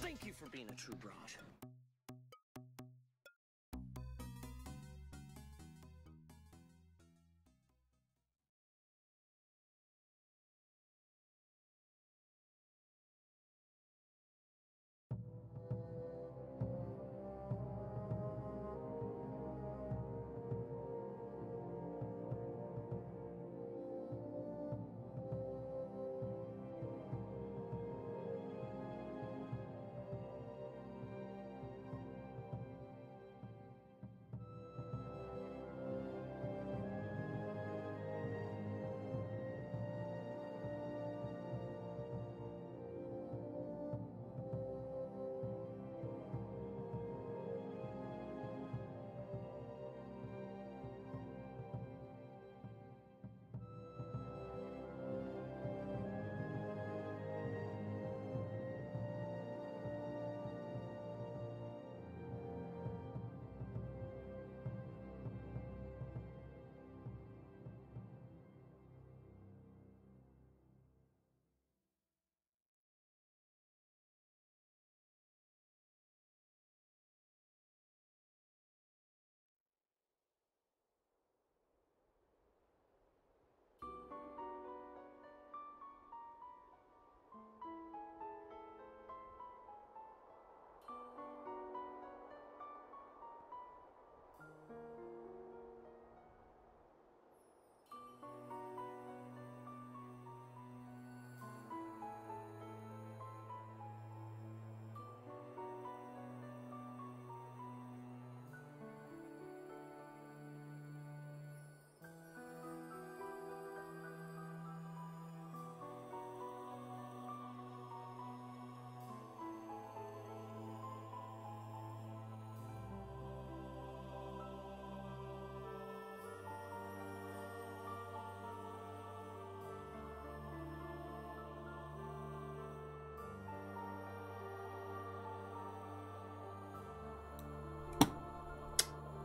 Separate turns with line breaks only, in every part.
Thank you for being a true broad.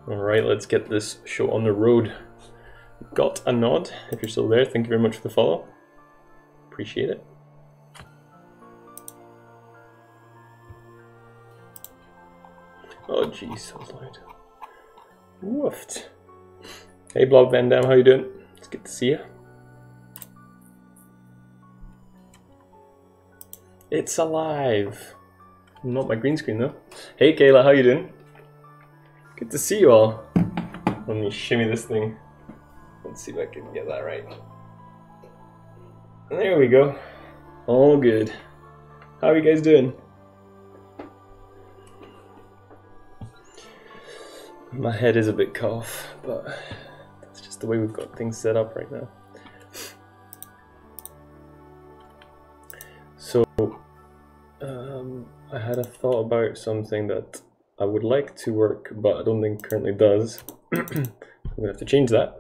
All right, let's get this show on the road. Got a nod. If you're still there, thank you very much for the follow. Appreciate it. Oh jeez, so loud. Woofed. Hey Blob Van Dam, how you doing? It's good to see you. It's alive. Not my green screen though. Hey Kayla, how you doing? Good to see you all. Let me shimmy this thing. Let's see if I can get that right. There we go. All good. How are you guys doing? My head is a bit cough, but that's just the way we've got things set up right now. So, um, I had a thought about something that I would like to work, but I don't think currently does. I'm gonna have to change that.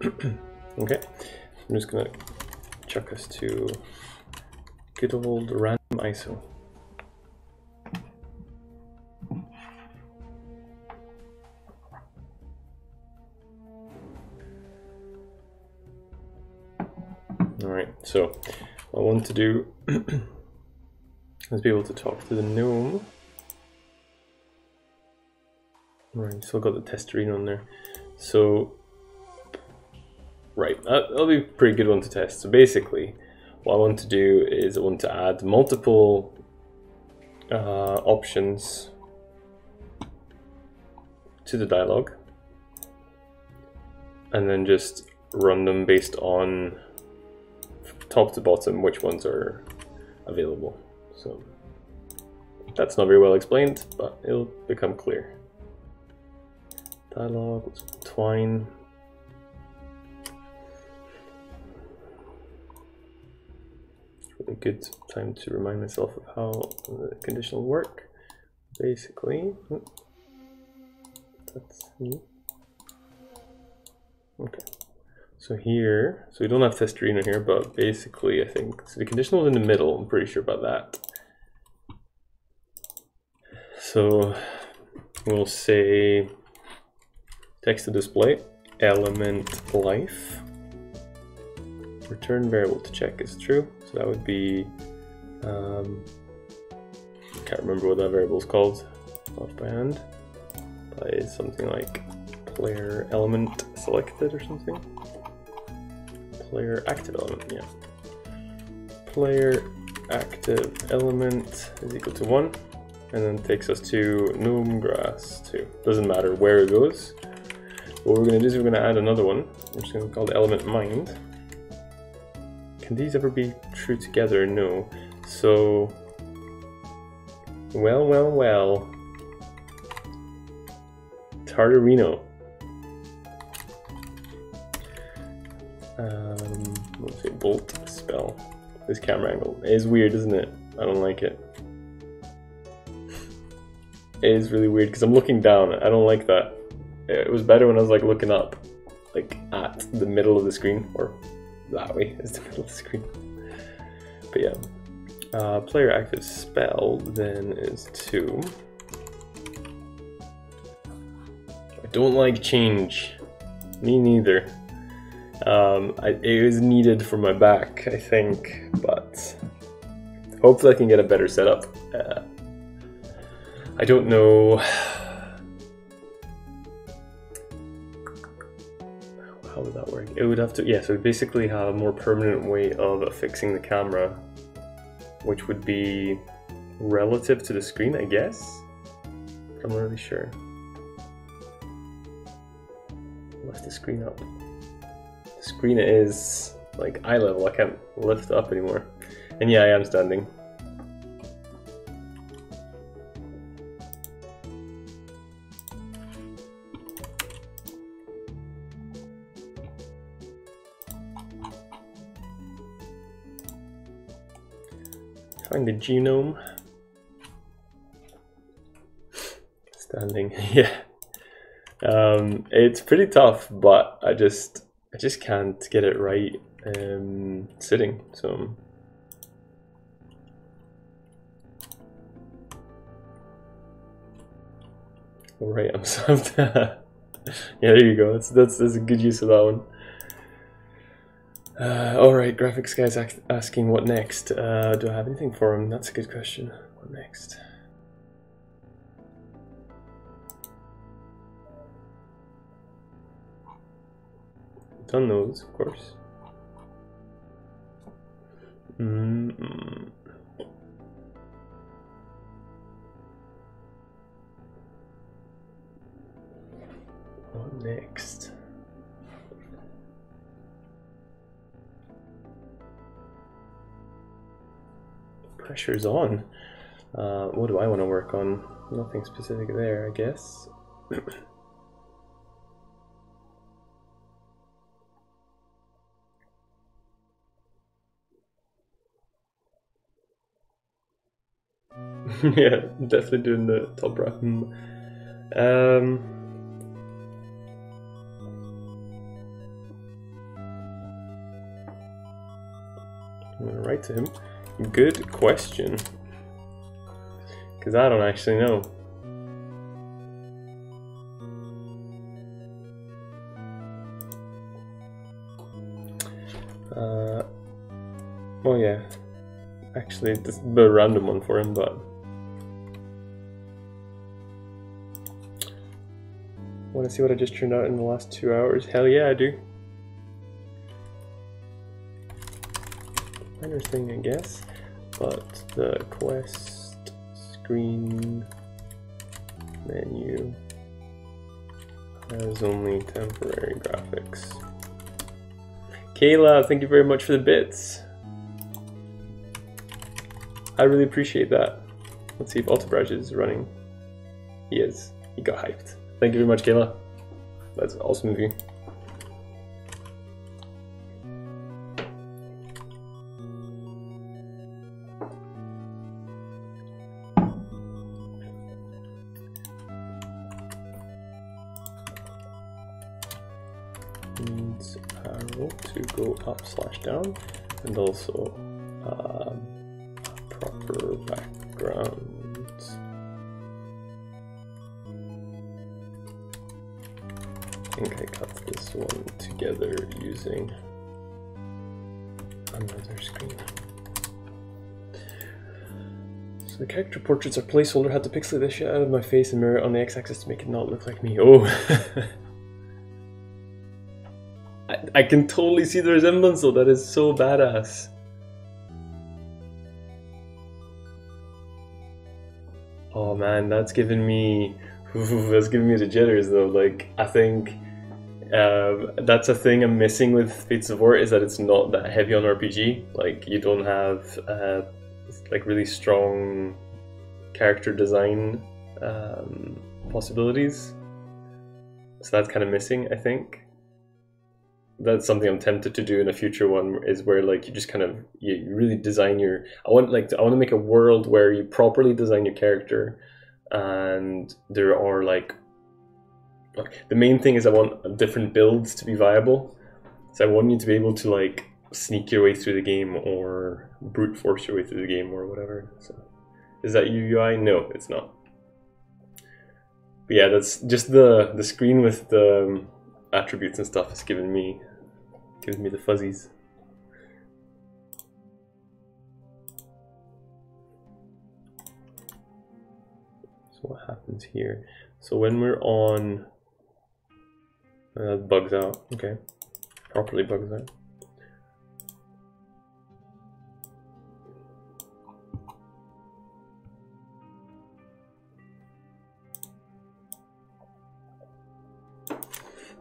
okay, I'm just gonna chuck us to good old random ISO. So I want to do is be able to talk to the gnome. Right, still got the testarine on there. So Right, that'll be a pretty good one to test. So basically, what I want to do is I want to add multiple uh, options to the dialogue and then just run them based on top to bottom which ones are available. So that's not very well explained, but it'll become clear. Dialogue, twine, a good time to remind myself of how the conditional work. Basically, hmm. that's me. Okay, so here, so we don't have Testrino here, but basically I think, so the conditional is in the middle, I'm pretty sure about that. So we'll say text to display, element life, return variable to check is true. So that would be, um, can't remember what that variable is called off by but it's something like player element selected or something. Player active element, yeah. Player active element is equal to one, and then takes us to gnome grass 2. Doesn't matter where it goes. What we're going to do is we're going to add another one, is going to call the element mind. Can these ever be true together? No. So, well, well, well. Tartarino. Um, let's say bolt spell. This camera angle is weird, isn't it? I don't like it. It is really weird because I'm looking down. I don't like that. It was better when I was like looking up, like at the middle of the screen or that way is the middle of the screen. But yeah, uh, player active spell then is two. I don't like change. Me neither. Um, I, it was needed for my back, I think, but hopefully I can get a better setup. Uh, I don't know how would that work? It would have to, yeah, so basically have a more permanent way of affixing the camera, which would be relative to the screen, I guess? I'm not really sure. Lift the screen up. Screen is like eye level, I can't lift up anymore. And yeah, I am standing. Find the genome. Stat Stranding, yeah. Um, it's pretty tough, but I just I just can't get it right um, sitting. So. All right, I'm soft. yeah, there you go. That's, that's that's a good use of that one. Uh, all right, graphics guys asking what next. Uh, do I have anything for him? That's a good question. What next? Done those, of course. Mm -mm. Next? Pressure's on. Uh, what do I want to work on? Nothing specific there, I guess. yeah, definitely doing the top right. Hmm. Um, I'm gonna write to him. Good question. Because I don't actually know. Uh, oh yeah. Actually, is a random one for him, but Want to see what I just turned out in the last two hours? Hell yeah, I do. Minor thing, I guess. But the quest screen menu has only temporary graphics. Kayla, thank you very much for the bits. I really appreciate that. Let's see if Altabraj is running. He is. He got hyped. Thank you very much, Kayla. That's awesome of you. Arrow to go up slash down and also um, character portraits are placeholder, had to pixelate this shit out of my face and mirror it on the x-axis to make it not look like me. Oh! I, I can totally see the resemblance though, that is so badass. Oh man, that's giving me that's giving me the jitters though. Like I think um, that's a thing I'm missing with Fates of Ort is that it's not that heavy on RPG. Like you don't have uh, like really strong character design um, possibilities. So that's kind of missing, I think. That's something I'm tempted to do in a future one is where like you just kind of you really design your I want like I want to make a world where you properly design your character and there are like the main thing is I want different builds to be viable. So I want you to be able to like sneak your way through the game or brute force your way through the game or whatever. So is that UI? No, it's not. But yeah, that's just the the screen with the um, attributes and stuff is giving me giving me the fuzzies. So what happens here? So when we're on uh, bugs out. Okay. Properly bugs out.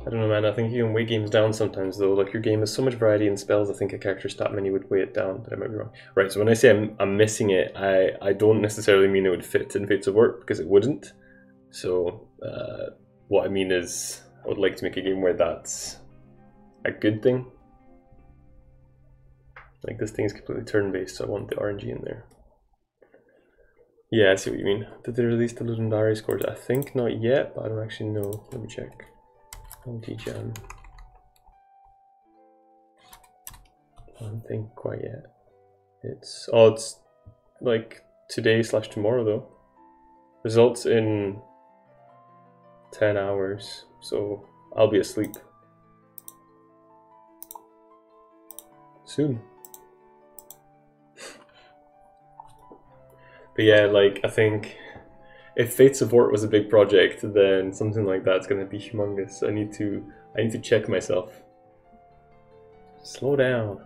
I don't know, man. I think you can weigh games down sometimes, though. Like your game has so much variety in spells. I think a character stat menu would weigh it down, but I might be wrong. Right. So when I say I'm, I'm missing it, I I don't necessarily mean it would fit in Fates of Ort, because it wouldn't. So uh, what I mean is I would like to make a game where that's a good thing. Like this thing is completely turn-based, so I want the RNG in there. Yeah, I see what you mean. Did they release the Ludum Dare scores? I think not yet, but I don't actually know. Let me check. LTGM. I don't think quite yet. It's oh, it's like today slash tomorrow though. Results in ten hours, so I'll be asleep soon. But yeah, like I think if Fates of Ort was a big project, then something like that's gonna be humongous. I need to I need to check myself. Slow down.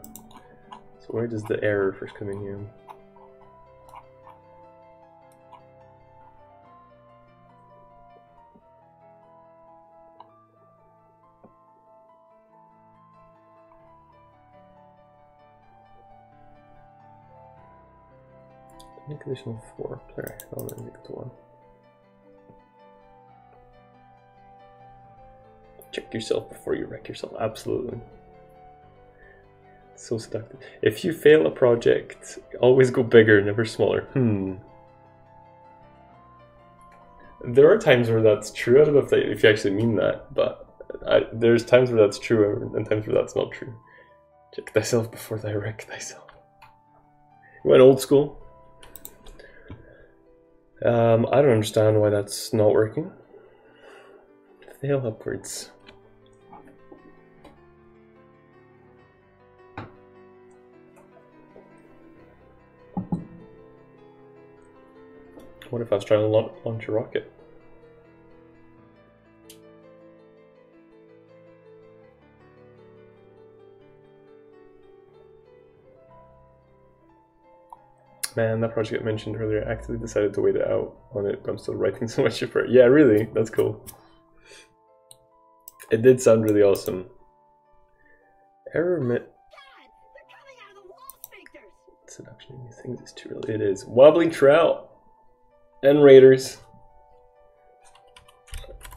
So where does the error first come in here? Conditional four player element one. Check yourself before you wreck yourself. Absolutely. So seductive. If you fail a project, always go bigger, never smaller. Hmm. There are times where that's true. I don't know if, if you actually mean that, but I, there's times where that's true and times where that's not true. Check thyself before thou wreck thyself. You went old school? Um, I don't understand why that's not working. Fail upwards. What if I was trying to launch a rocket? Man, that project I mentioned earlier, I actually decided to wait it out on it, but I'm still writing so much for it. Yeah, really, that's cool. It did sound really awesome. Error mit Seduction of things is too early. It is. Wobbly Trout and Raiders.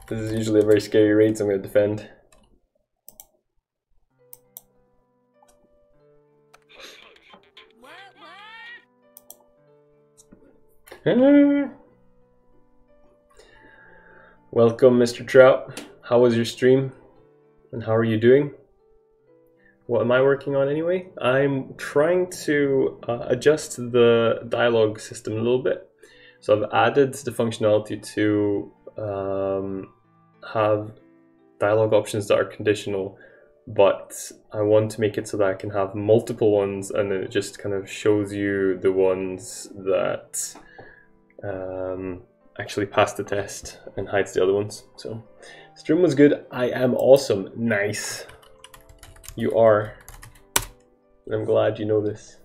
This is usually a very scary raid, so I'm going to defend. Welcome, Mr. Trout. How was your stream? And how are you doing? What am I working on anyway? I'm trying to uh, adjust the dialogue system a little bit. So I've added the functionality to um, have dialogue options that are conditional, but I want to make it so that I can have multiple ones and then it just kind of shows you the ones that um, actually passed the test and hides the other ones. So stream was good. I am awesome. Nice. You are. I'm glad you know this.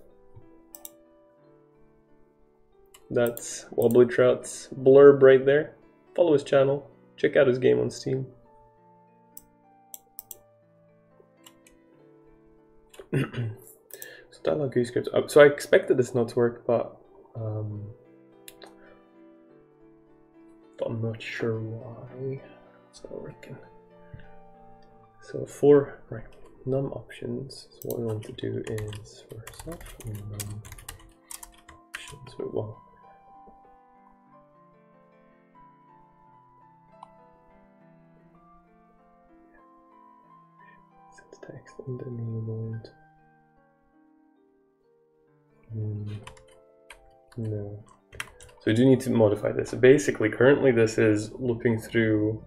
That's Wobbly Trout's blurb right there. Follow his channel. Check out his game on Steam. so dialogue scripts. So I expected this not to work, but um, I'm not sure why it's not working. So for right num options, so what we want to do is for self num options. Well. Text enabled. Mm, no. So we do need to modify this. Basically, currently this is looping through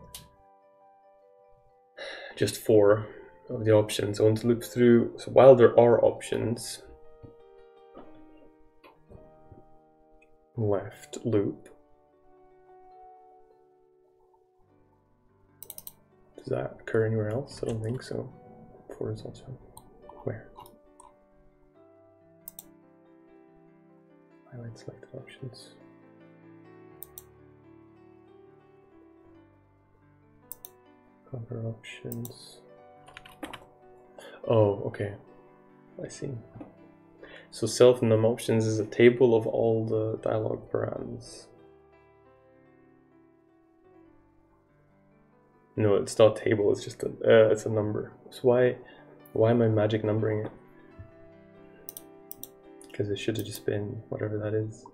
just four of the options. I want to loop through, so while there are options, left loop. Does that occur anywhere else? I don't think so. Four is also where? Highlight selected options. Cover options. Oh, okay. I see. So self num options is a table of all the dialog params. No, it's not table. It's just a uh, it's a number. So why why am I magic numbering it? Because it should have just been whatever that is.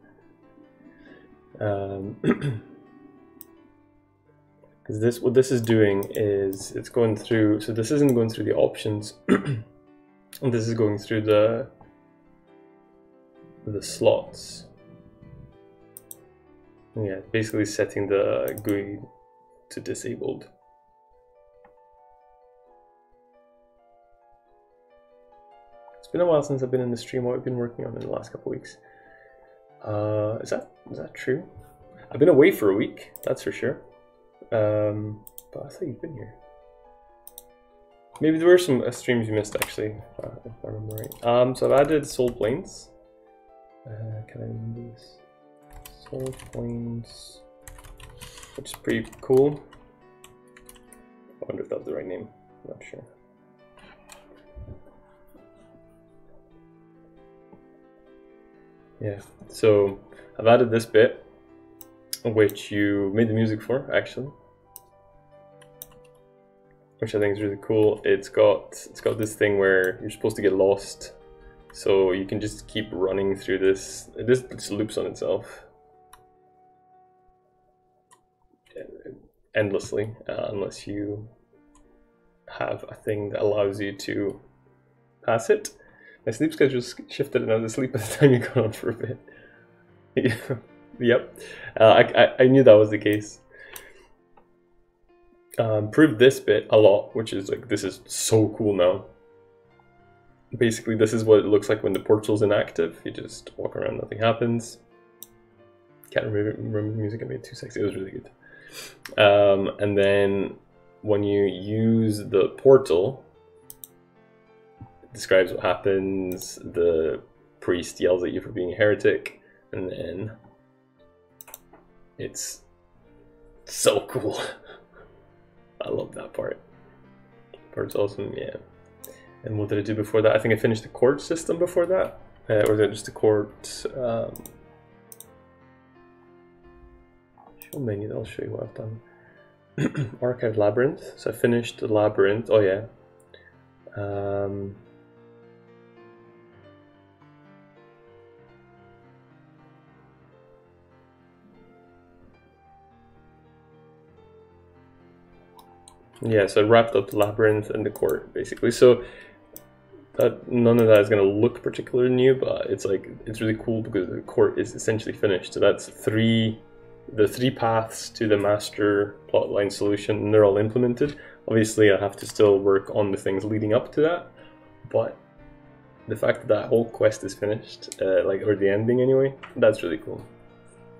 Um, because this what this is doing is it's going through so this isn't going through the options and this is going through the the slots yeah basically setting the GUI to disabled been a while since I've been in the stream what I've been working on in the last couple weeks uh, is that is that true I've been away for a week that's for sure um, but I thought you've been here. Maybe there were some uh, streams you missed actually, uh, if I remember right. Um, so I've added Soul Plains. Uh, can I remember this? Soul Plains, which is pretty cool. I wonder if that's the right name. I'm not sure. Yeah, so I've added this bit, which you made the music for, actually which I think is really cool. It's got it's got this thing where you're supposed to get lost, so you can just keep running through this. This just loops on itself endlessly uh, unless you have a thing that allows you to pass it. My sleep schedule shifted and I was asleep by the time you got on for a bit. yep, uh, I, I, I knew that was the case um, proved this bit a lot, which is like, this is so cool now. Basically, this is what it looks like when the portal's inactive. You just walk around, nothing happens. Can't remember, remember the music I made too sexy. It was really good. Um, and then when you use the portal, describes what happens. The priest yells at you for being a heretic, and then it's so cool. I love that part. Part's awesome, yeah. And what did I do before that? I think I finished the court system before that. Uh, or is it just the court um, show menu, I'll show you what I've done. Archive Labyrinth. So I finished the Labyrinth. Oh yeah. Um, Yeah, so I wrapped up the labyrinth and the court basically. So that none of that is going to look particularly new, but it's like it's really cool because the court is essentially finished. So that's three, the three paths to the master plotline solution, and they're all implemented. Obviously, I have to still work on the things leading up to that, but the fact that that whole quest is finished, uh, like or the ending anyway, that's really cool.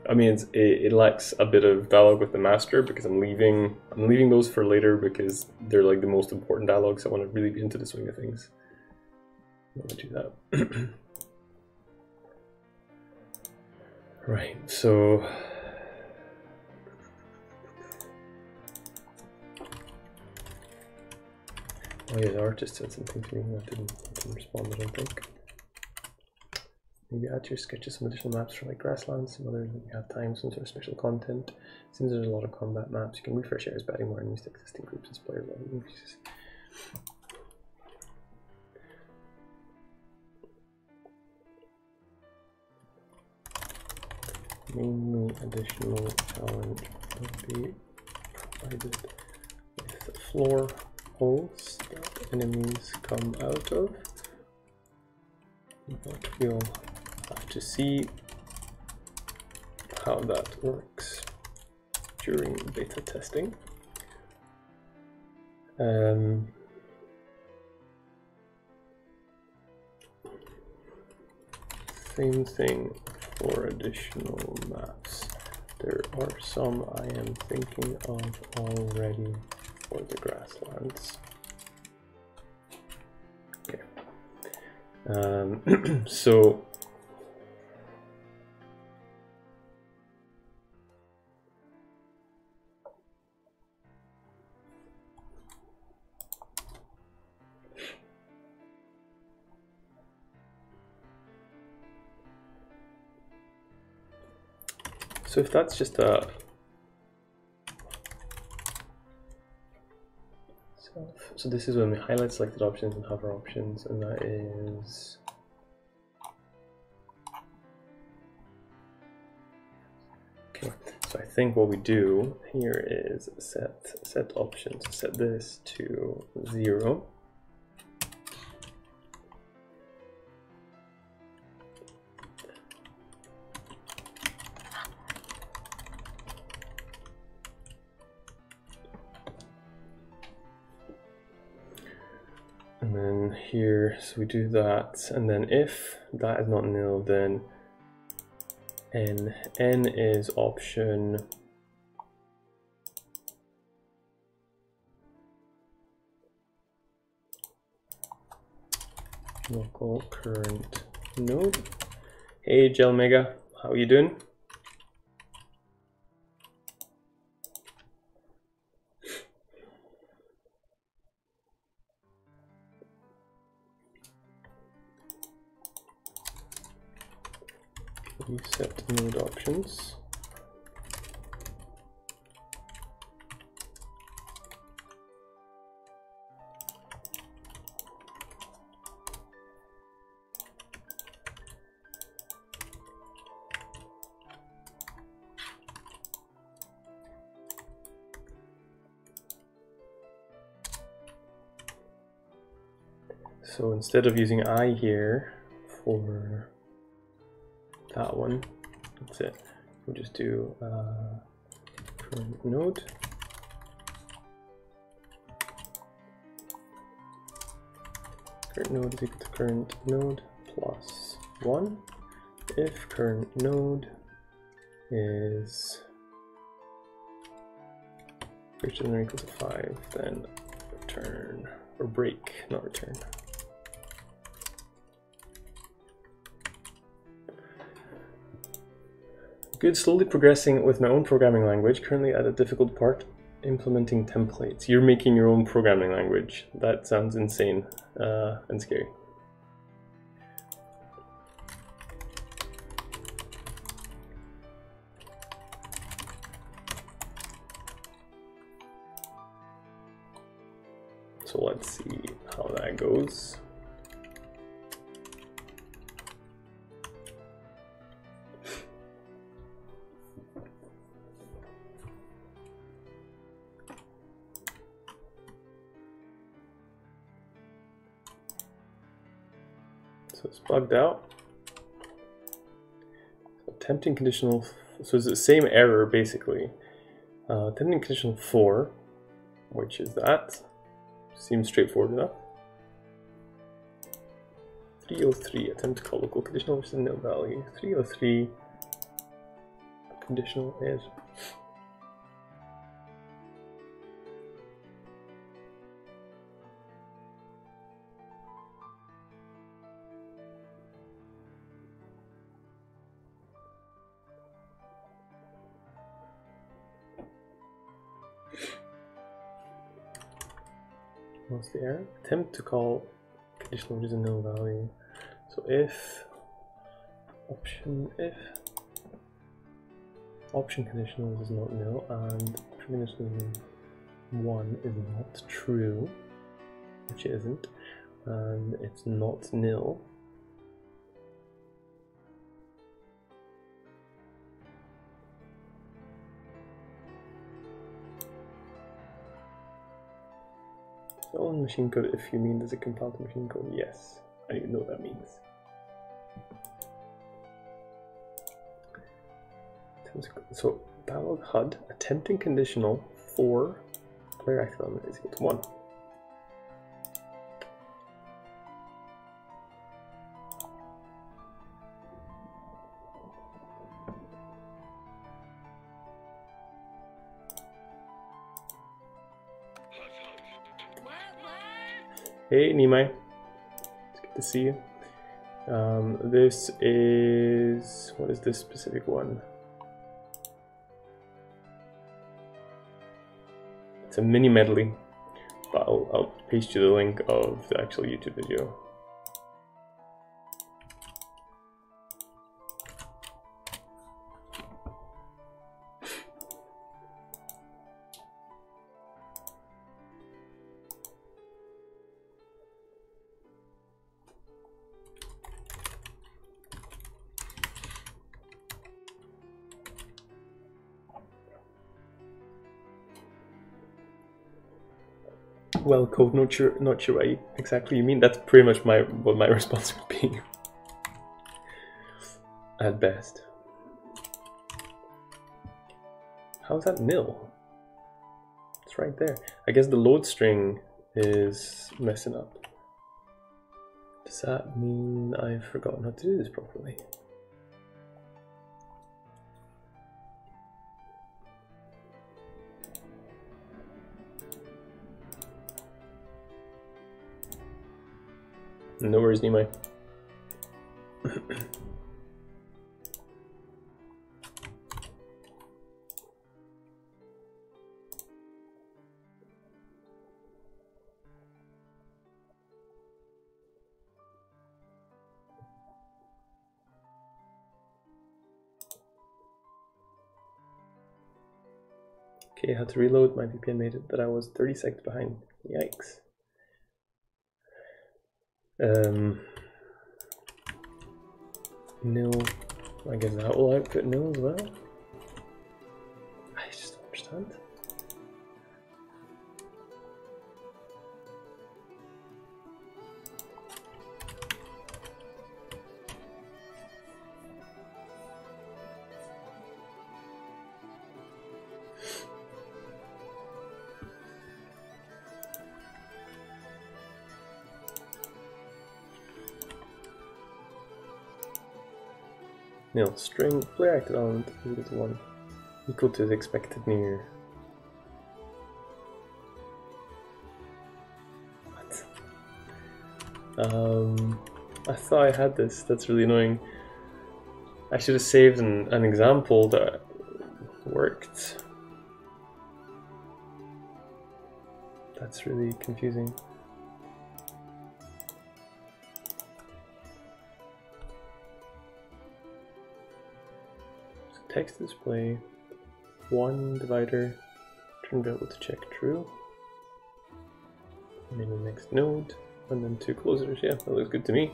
I mean, it, it, lacks a bit of dialogue with the master because I'm leaving. I'm leaving those for later because they're like the most important dialogues. I want to really be into the swing of things. I want to do that. right. So. Oh yeah, the artist said something to me. I didn't, I didn't respond. I don't think. Maybe add to your sketches some additional maps for like grasslands, some others other you have time, some sort of special content. Since there's a lot of combat maps, you can refresh areas by adding more enemies to existing groups as player level increases. Mainly additional challenge will be provided with floor holes that enemies come out of. But we'll to see how that works during beta testing. Um, same thing for additional maps. There are some I am thinking of already for the grasslands. Okay. Um, so So if that's just a so this is when we highlight selected options and hover options, and that is Okay, so I think what we do here is set set options. Set this to zero. So we do that, and then if that is not nil, then n, n is option local current node. Hey, Gel Mega, how are you doing? Instead of using i here for that one, that's it. We'll just do uh, current node. Current node is equal to current node plus one. If current node is greater than or equal to five, then return or break, not return. Good, slowly progressing with my own programming language, currently at a difficult part, implementing templates. You're making your own programming language. That sounds insane uh, and scary. Tempting conditional, so it's the same error basically. Uh, tempting conditional 4, which is that. Seems straightforward enough. 303, attempt to call local conditional, which is nil value. 303, conditional is Error? Attempt to call conditional which is a nil value. So if option if option conditional is not nil and conditional one is not true, which it isn't, and it's not nil. In machine code if you mean does it compile to machine code? Yes. I know what that means. So Balog HUD attempting conditional for player active is equal to one. Hey, Nimai. It's good to see you. Um, this is... What is this specific one? It's a mini medley, but I'll, I'll paste you the link of the actual YouTube video. Well code, not sure, not sure what exactly you mean. That's pretty much my what my response would be. At best. How's that nil? It's right there. I guess the load string is messing up. Does that mean I've forgotten how to do this properly? No worries, Nimai. Okay, how to reload. My VPN made it, but I was 30 seconds behind. Yikes. Um, nil. I guess that will output nil as well. I just don't understand. Nil string player active element equal to one equal to the expected near. What? Um, I thought I had this. That's really annoying. I should have saved an, an example that worked. That's really confusing. Text display, one divider, turn variable to check true, and then the next node, and then two closers. Yeah, that looks good to me.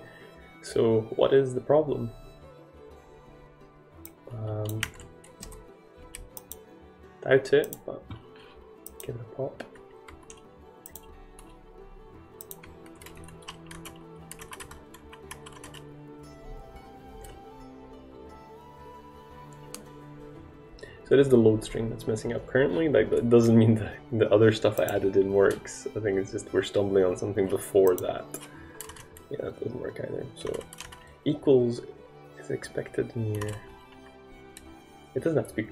So what is the problem? Um, doubt it, but give it a pop. So it is the load string that's messing up currently. Like that doesn't mean that the other stuff I added in works. I think it's just we're stumbling on something before that. Yeah, that doesn't work either. So equals is expected near. It doesn't have to be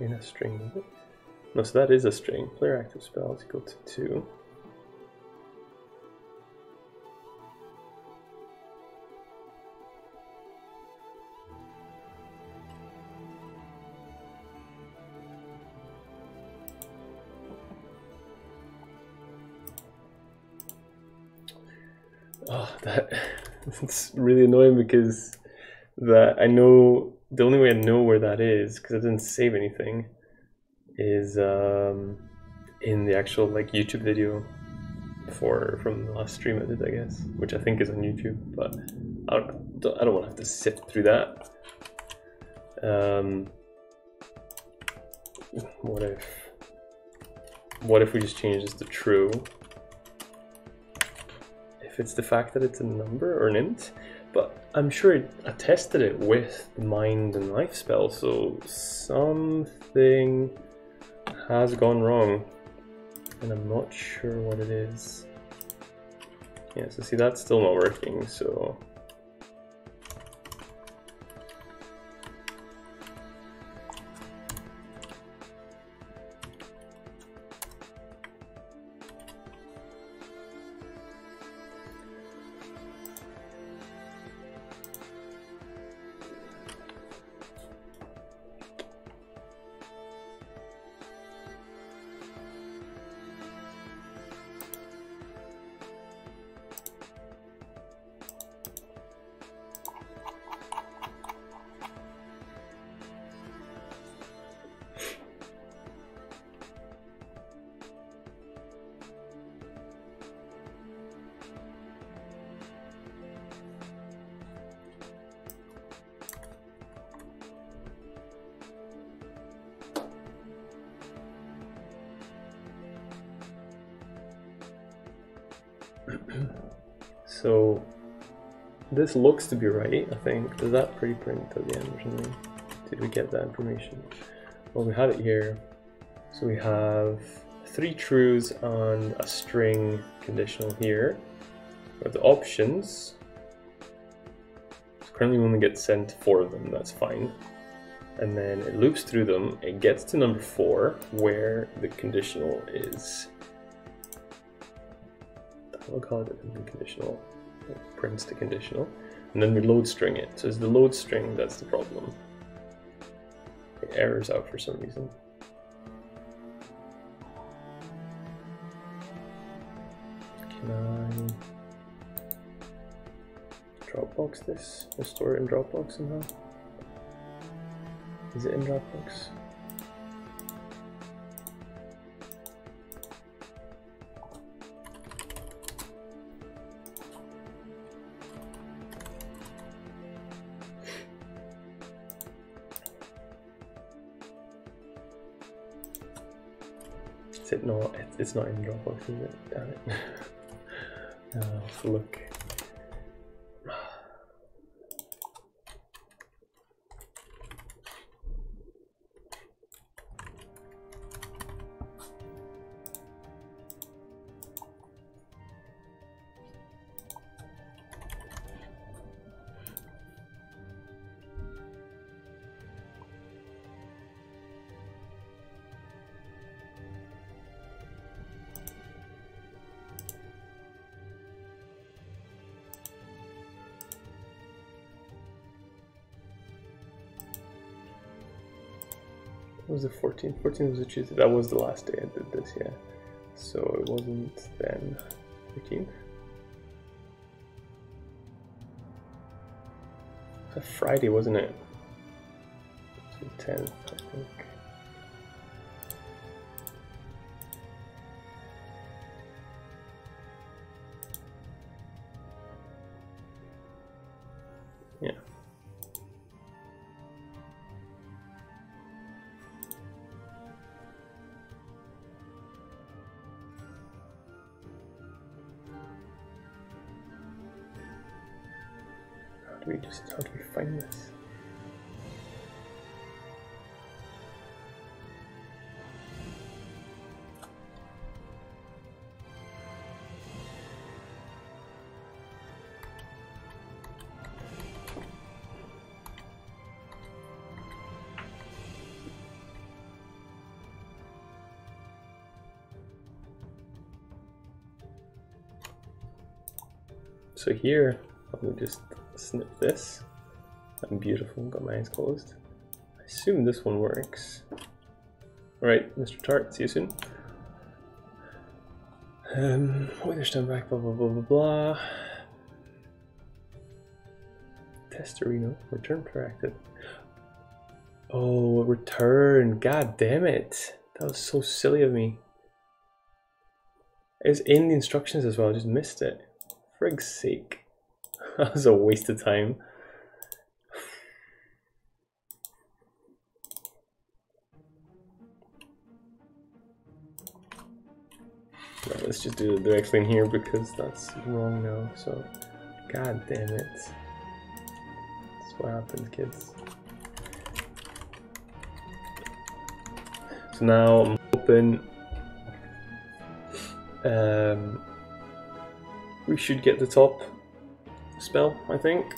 in a string. No, so that is a string. Player active spell is equal to two. it's really annoying because that I know the only way I know where that is because I didn't save anything is um, in the actual like YouTube video for from the last stream I did, I guess, which I think is on YouTube. But I don't, I don't want to have to sift through that. Um, what if what if we just change this to true? It's the fact that it's a number or an int, but I'm sure it, I tested it with the mind and life spell, so something has gone wrong, and I'm not sure what it is. Yeah, so see that's still not working, so so this looks to be right, I think. Does that pre-print at the end or something? Did we get that information? Well, we have it here. So we have three trues and a string conditional here. With the options, so currently we only get sent four of them, that's fine. And then it loops through them, it gets to number four, where the conditional is. I'll call it conditional, it prints the conditional. And then we load string it. So it's the load string that's the problem. It errors out for some reason. Can I Dropbox this? Or store it in Dropbox somehow? Is it in Dropbox? It's not in Dropbox, is it? Damn it. Have to look. 14th? 14th was a Tuesday. That was the last day I did this, yeah. So it wasn't then 13th. a Friday, wasn't it? So 10th, So here, I'm gonna just snip this. I'm beautiful, got my eyes closed. I assume this one works. Alright, Mr. Tart, see you soon. Um, Witherspoon back, blah blah blah blah blah. Testorino, return corrected. Oh, return, god damn it. That was so silly of me. It was in the instructions as well, I just missed it. Frig's sake. that was a waste of time. Right, let's just do the direct here because that's wrong now. So, god damn it. That's what happens, kids. So now I'm open. Um, we should get the top spell, I think.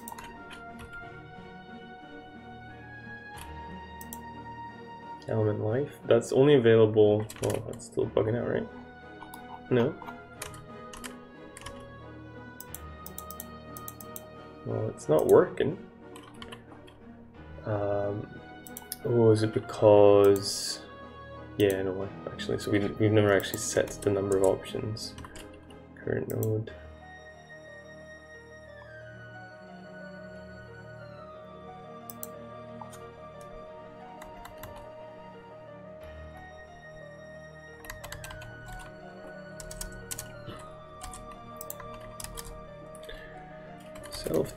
Element life. That's only available. Oh, that's still bugging out, right? No. Well, it's not working. Um, oh, is it because? Yeah, no, actually. So we, we've never actually set the number of options. Current node.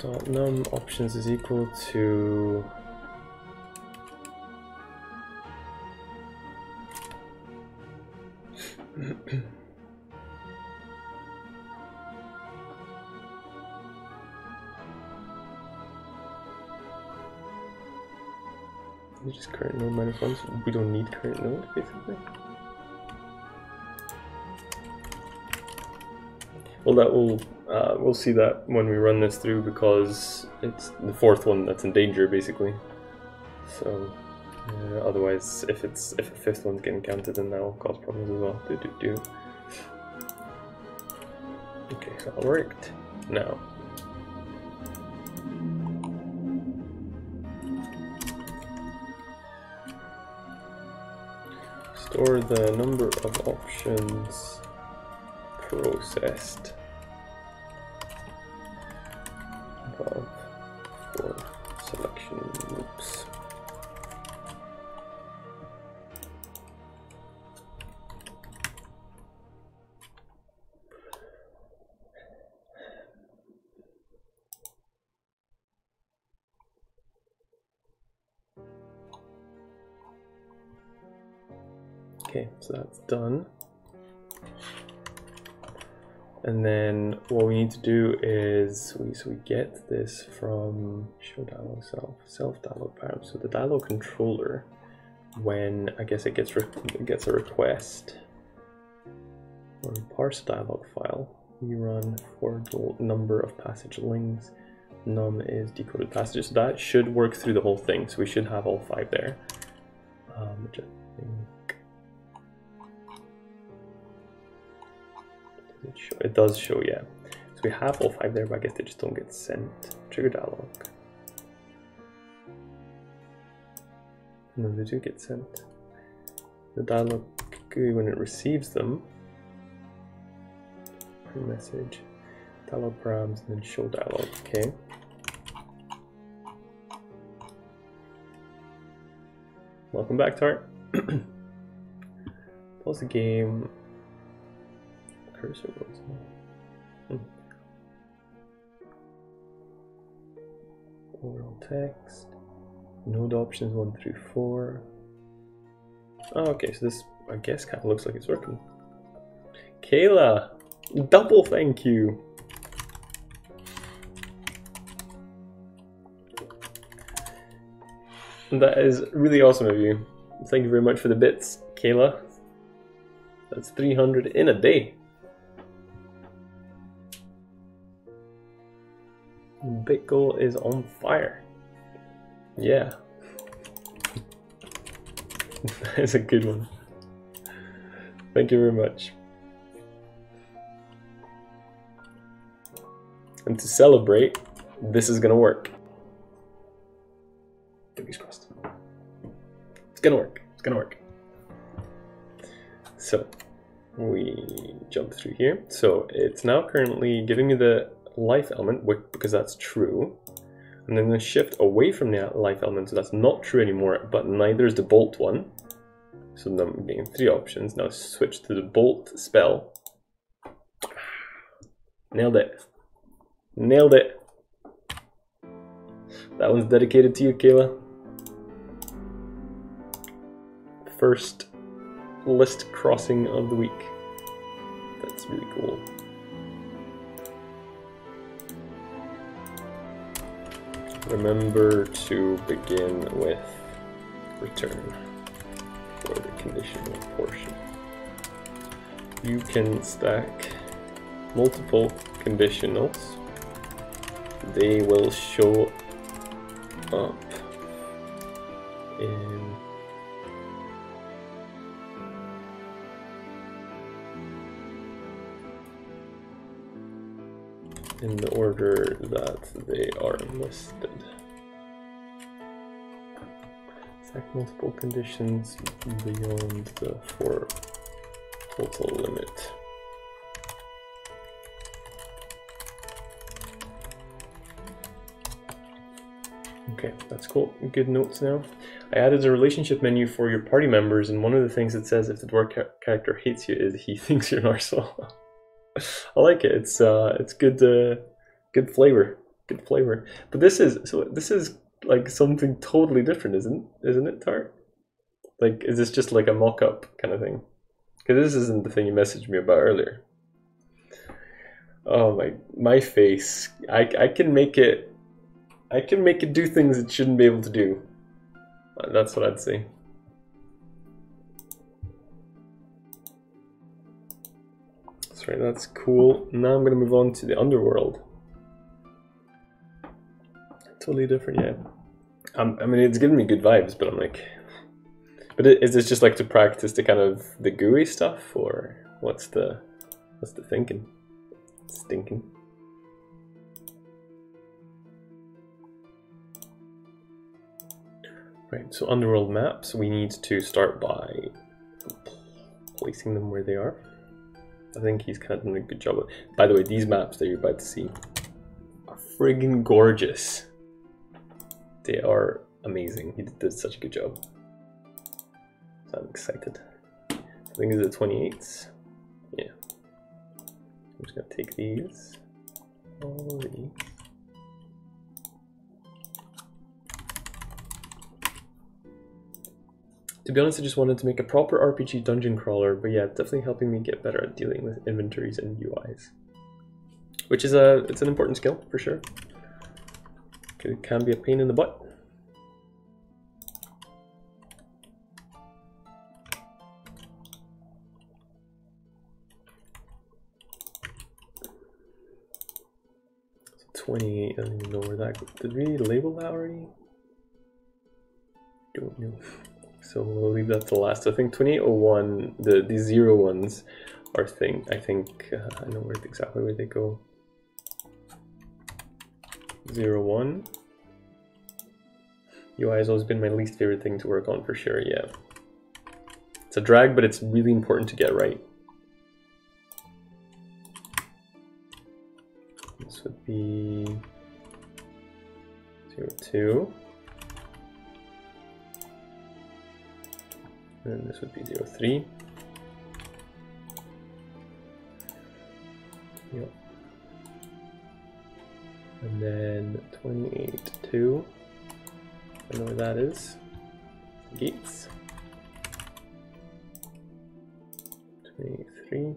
dot num options is equal to just current node minus one, we don't need current node basically. Well, that will uh, we'll see that when we run this through because it's the fourth one that's in danger basically. So uh, otherwise, if it's if a fifth one's getting counted, then that will cause problems as well. Do do do. Okay, that worked. Now. Store the number of options processed do is we so we get this from show dialog self self dialog param. So the dialog controller, when I guess it gets gets a request or parse dialog file, we run for number of passage links. Num is decoded passages. So that should work through the whole thing. So we should have all five there. Um, which I think It, show, it does show, yeah. So we have all five there, but I guess they just don't get sent. Trigger dialog. No, they do get sent. The dialog GUI when it receives them. Message, dialog params, and then show dialog. Okay. Welcome back, Tart. Pause the game cursor was. Overall text. Node options 1 through 4. Oh, okay, so this, I guess, kind of looks like it's working. Kayla! Double thank you! That is really awesome of you. Thank you very much for the bits, Kayla. That's 300 in a day. BitGoal is on fire. Yeah. that is a good one. Thank you very much. And to celebrate, this is gonna work. Fingers crossed. It's gonna work. It's gonna work. So, we jump through here. So, it's now currently giving me the life element, because that's true. And then shift away from the life element, so that's not true anymore, but neither is the bolt one. So now I'm getting three options. Now switch to the bolt spell. Nailed it. Nailed it. That one's dedicated to you, Kayla. First list crossing of the week. That's really cool. Remember to begin with return for the conditional portion. You can stack multiple conditionals. They will show up in in the order that they are listed. Stack multiple conditions beyond the four total limit. Okay, that's cool. Good notes now. I added a relationship menu for your party members, and one of the things it says if the dwarf character hates you is he thinks you're an. I like it. It's uh, it's good, uh, good flavor, good flavor. But this is so. This is like something totally different, isn't isn't it, Tart? Like, is this just like a mock-up kind of thing? Because this isn't the thing you messaged me about earlier. Oh my, my face! I I can make it. I can make it do things it shouldn't be able to do. That's what I'd say. Right, that's cool. Now I'm gonna move on to the underworld. Totally different, yeah. Um, I mean, it's giving me good vibes, but I'm like, but is this just like to practice the kind of the gooey stuff, or what's the what's the thinking? Stinking. Right, so underworld maps, we need to start by placing them where they are. I think he's kind of done a good job. By the way, these maps that you're about to see are friggin' gorgeous. They are amazing. He did such a good job. So I'm excited. I think it's the 28s. Yeah. I'm just gonna take these. All these. To be honest, I just wanted to make a proper RPG dungeon crawler, but yeah, definitely helping me get better at dealing with inventories and UIs. Which is a it's an important skill for sure. It can be a pain in the butt. Twenty. I don't even know where that. Did we label that already? Don't know. So we'll leave that to last. I think 2801, the, the zero ones are thing. I think uh, I know where exactly where they go. Zero one. UI has always been my least favorite thing to work on for sure. Yeah, it's a drag, but it's really important to get right. This would be zero two. And this would be 03. Yep. And then 28, 2. I know where that is. Gates. 23.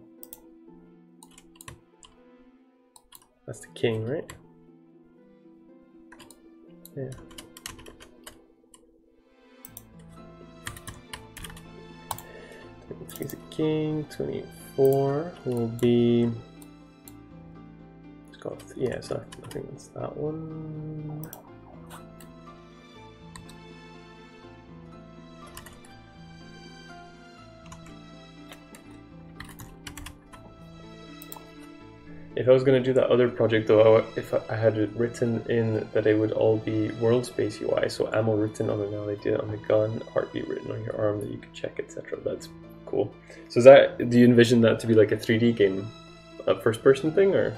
That's the king, right? Yeah. 23 king, 24 will be. It's got, yeah, so I think it's that one. If I was going to do that other project though, if I had it written in that it would all be world space UI, so ammo written on an LED on the gun, heartbeat written on your arm that you could check, etc. That's cool. So is that, do you envision that to be like a 3D game, a first person thing or?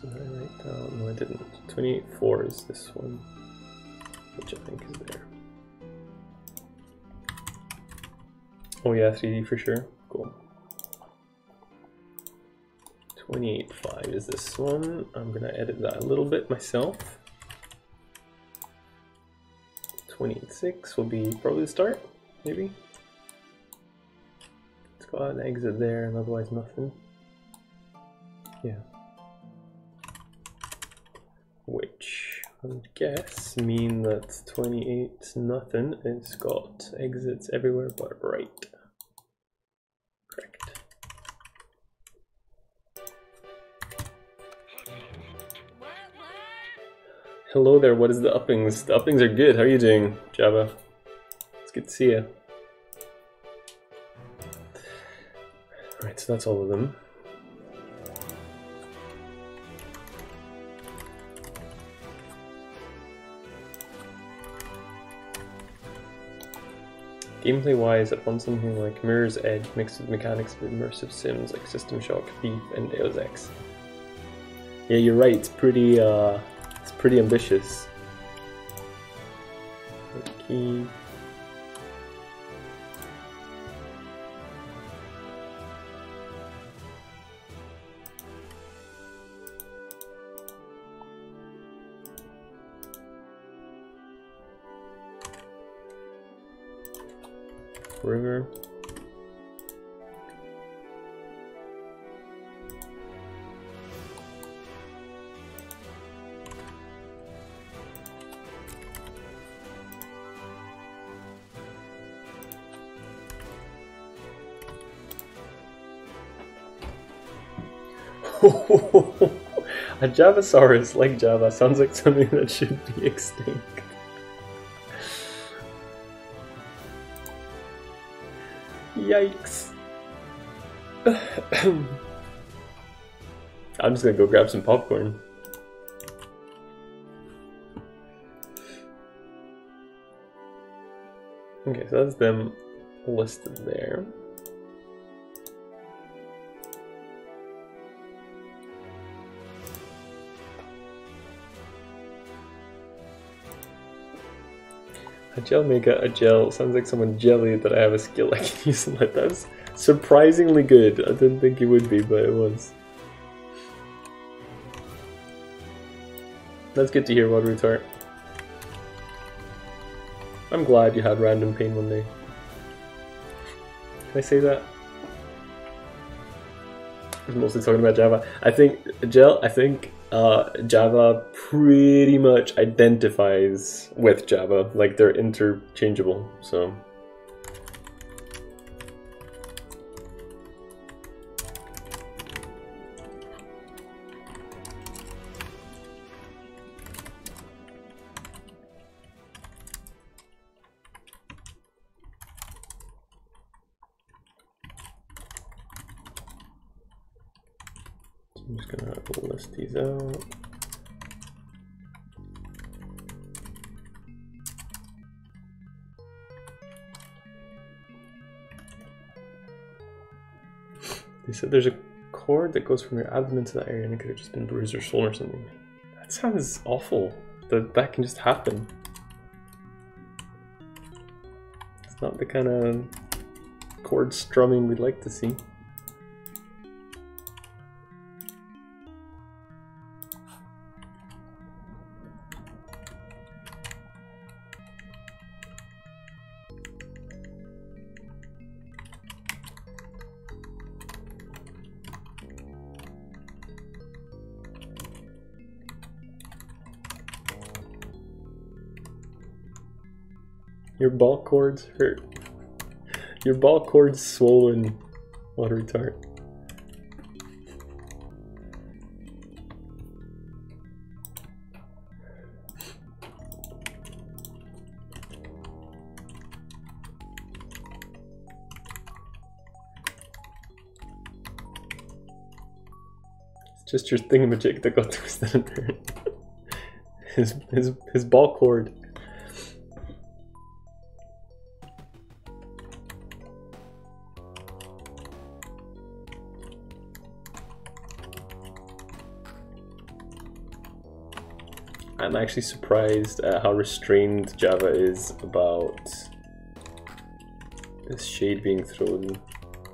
So I write down? No, I didn't. 28.4 is this one, which I think is there. Oh yeah, 3D for sure. Cool. 28.5 is this one. I'm gonna edit that a little bit myself. 28.6 will be probably the start, maybe. Let's go out and exit there and otherwise nothing. Yeah. Which I guess mean that 28 nothing It's got exits everywhere but right. Hello there, what is the uppings? The uppings are good. How are you doing, Java? It's good to see you. Alright, so that's all of them. Gameplay wise, I want something like Mirror's Edge mixed with mechanics of immersive sims like System Shock, Thief, and Deus Ex. Yeah, you're right. It's pretty. Uh, pretty ambitious. Key. river. A Javasaurus like Java sounds like something that should be extinct. Yikes. I'm just gonna go grab some popcorn. Okay, so that's them listed there. A gel maker, a gel. Sounds like someone jelly that I have a skill I can use like That's surprisingly good. I didn't think it would be, but it was. That's good to hear, Watery Tart. I'm glad you had random pain one day. Can I say that? Mostly talking about Java. I think, Gel, I think uh, Java pretty much identifies with Java, like they're interchangeable, so. Said there's a cord that goes from your abdomen to that area and it could have just been bruised or swollen or something. That sounds awful. That that can just happen. It's not the kind of cord strumming we'd like to see. Ball cords hurt. Your ball cord's swollen, watery tart. It's just your thingamajig that got twisted and his, his, his ball cord. I'm actually surprised at how restrained Java is about this shade being thrown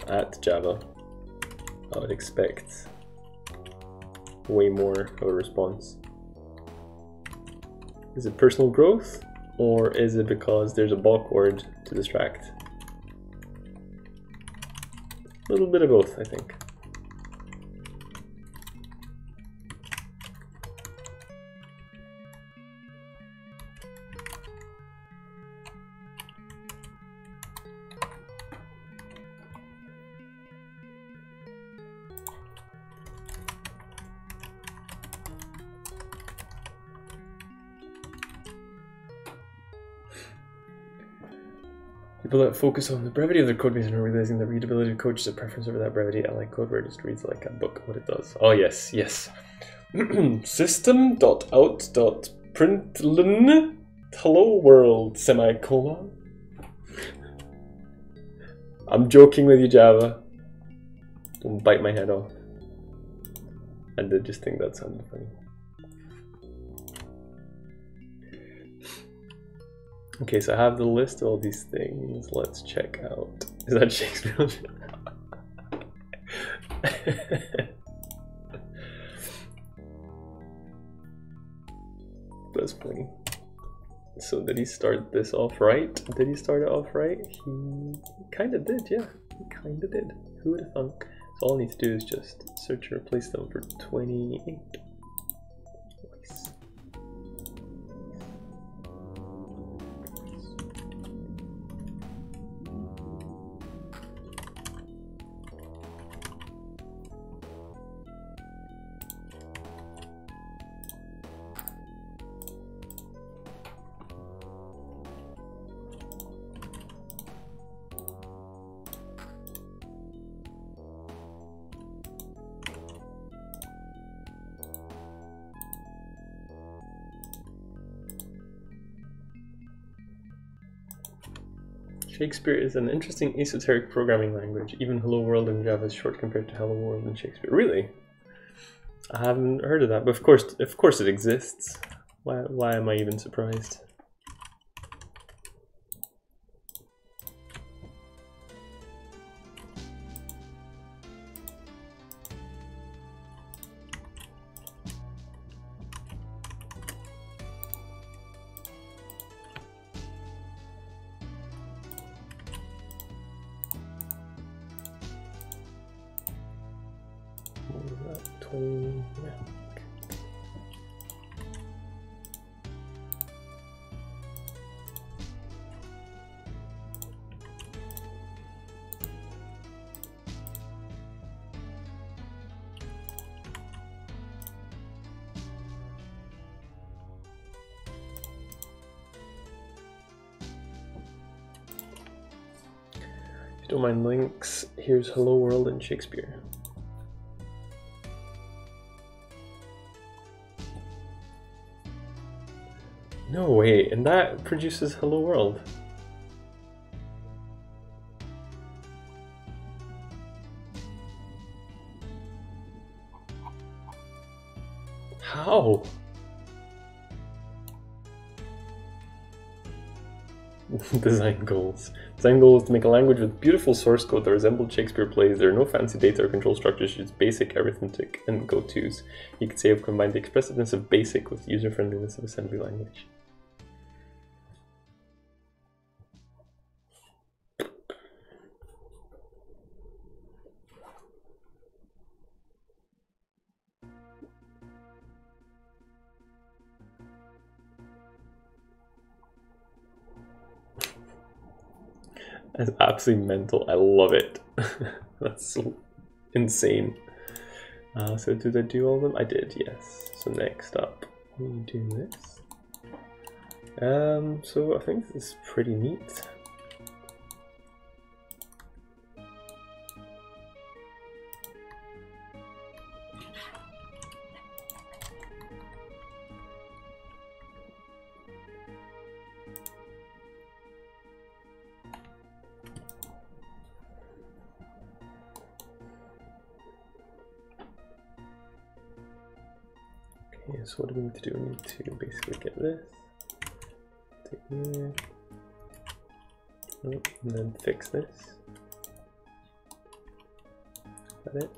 at Java. I would expect way more of a response. Is it personal growth or is it because there's a bulk cord to distract? A little bit of both, I think. Focus on the brevity of their code base and realizing that readability of code is a preference over that brevity. I like code where it just reads like a book what it does. Oh yes, yes. System.out.println hello world semicolon. I'm joking with you, Java. Don't bite my head off. And I just think that sounded funny. Okay, so I have the list of all these things. Let's check out. Is that Shakespeare? That's funny. So did he start this off right? Did he start it off right? He kind of did, yeah. He kind of did. Who would have thunk? So all I need to do is just search and replace them for 28. Shakespeare is an interesting esoteric programming language. Even Hello World in Java is short compared to Hello World in Shakespeare. Really? I haven't heard of that, but of course, of course it exists. Why, why am I even surprised? Hello World and Shakespeare. No way, and that produces Hello World. How? Design goals. Design goal is to make a language with beautiful source code that resembles Shakespeare plays. There are no fancy data or control structures, just basic arithmetic and go-tos. You could say I've combined the expressiveness of basic with user-friendliness of assembly language. That's absolutely mental. I love it. That's insane. Uh, so did I do all of them? I did, yes. So next up, we do this. Um, so I think this is pretty neat. To do? We need to basically get this, take here, and then fix this. Is that it?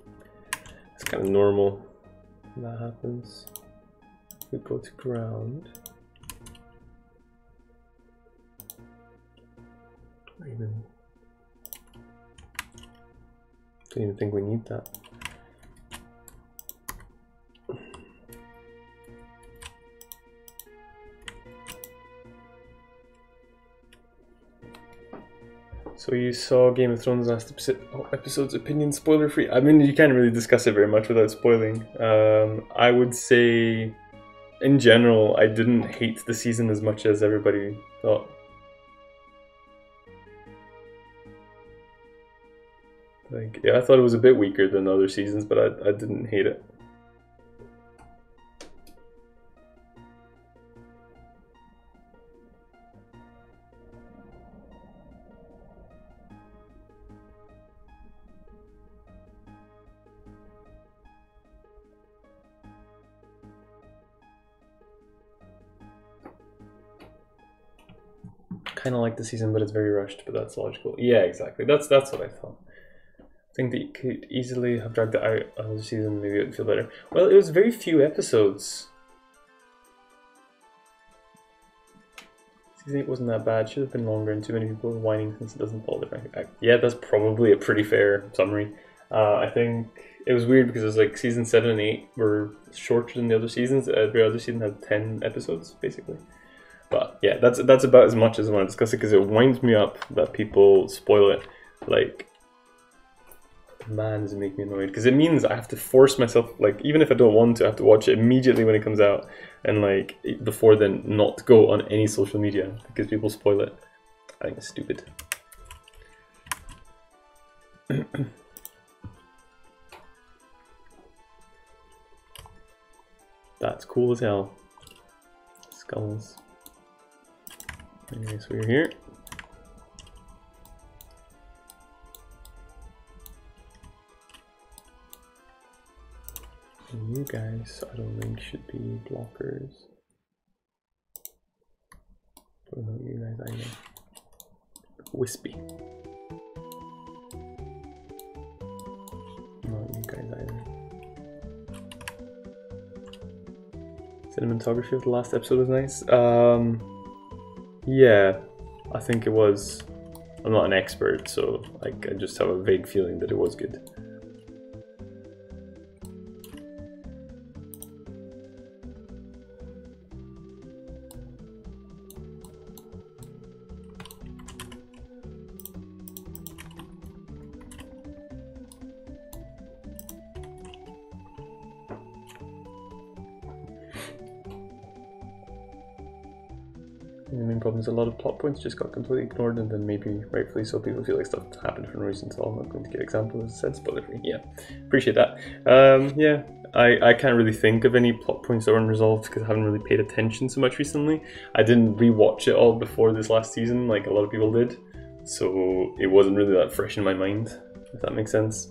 It's kind of normal that happens. We go to ground. I even don't even think we need that. So you saw Game of Thrones last episode's opinion spoiler free. I mean, you can't really discuss it very much without spoiling. Um, I would say, in general, I didn't hate the season as much as everybody thought. Like, yeah, I thought it was a bit weaker than other seasons, but I, I didn't hate it. Kind of like the season, but it's very rushed. But that's logical. Yeah, exactly. That's that's what I thought. I think that you could easily have dragged it out the season. Maybe it would feel better. Well, it was very few episodes. Season 8 wasn't that bad. Should have been longer, and too many people are whining since it doesn't follow the frank. Yeah, that's probably a pretty fair summary. Uh, I think it was weird because it was like season 7 and 8 were shorter than the other seasons. Every other season had 10 episodes, basically. But yeah, that's that's about as much as I want to discuss it because it winds me up that people spoil it. Like, man, does it make me annoyed because it means I have to force myself. Like, even if I don't want to, I have to watch it immediately when it comes out, and like before then, not go on any social media because people spoil it. I think it's stupid. That's cool as hell. Skulls. So we're here. And you guys, I don't think should be blockers. Don't know you guys either. Wispy. Not you guys either. Cinematography of the last episode was nice. Um, yeah, I think it was. I'm not an expert, so like I just have a vague feeling that it was good. Plot points just got completely ignored, and then maybe rightfully so people feel like stuff happened for no reason. So I'm not going to give examples. As I free. Yeah, appreciate that. Um, yeah, I, I can't really think of any plot points that were unresolved because I haven't really paid attention so much recently. I didn't rewatch it all before this last season, like a lot of people did, so it wasn't really that fresh in my mind. If that makes sense.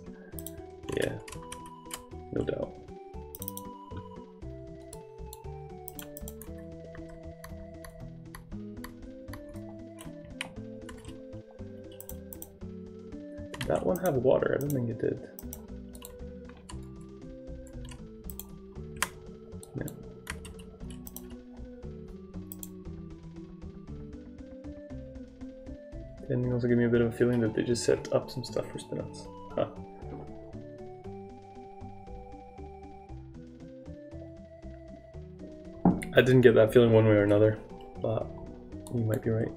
One have water? I don't think it did. No. You also give me a bit of a feeling that they just set up some stuff for spinouts. Huh. I didn't get that feeling one way or another, but you might be right.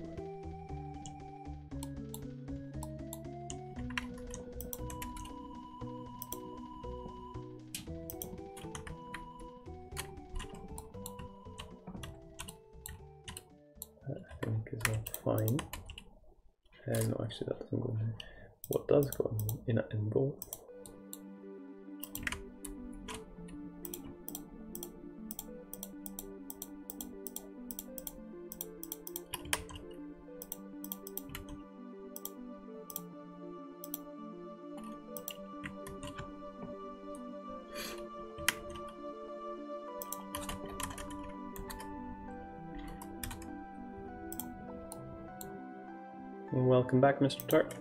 Back, Mr. Tart.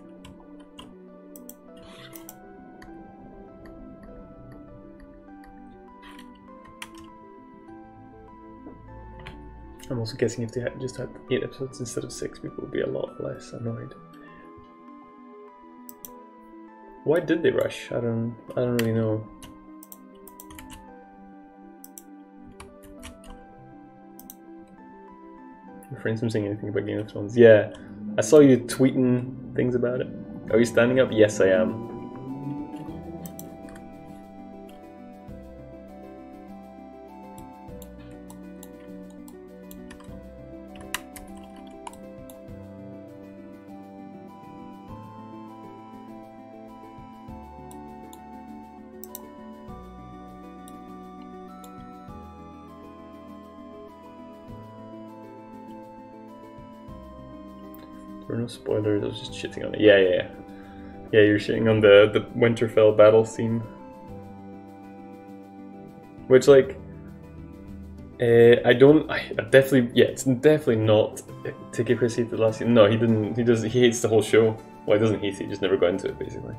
I'm also guessing if they had just had eight episodes instead of six, people would be a lot less annoyed. Why did they rush? I don't. I don't really know. Refrain from saying anything about Game of Thrones. Yeah, I saw you tweeting things about it. Are you standing up? Yes, I am. Was just shitting on it. Yeah, yeah, yeah. Yeah, you're shitting on the, the Winterfell battle scene. Which, like, uh, I don't. I definitely, yeah, it's definitely not give Chris hate the last season. No, he didn't. He doesn't. He hates the whole show. Well, he doesn't hate it. He just never got into it, basically.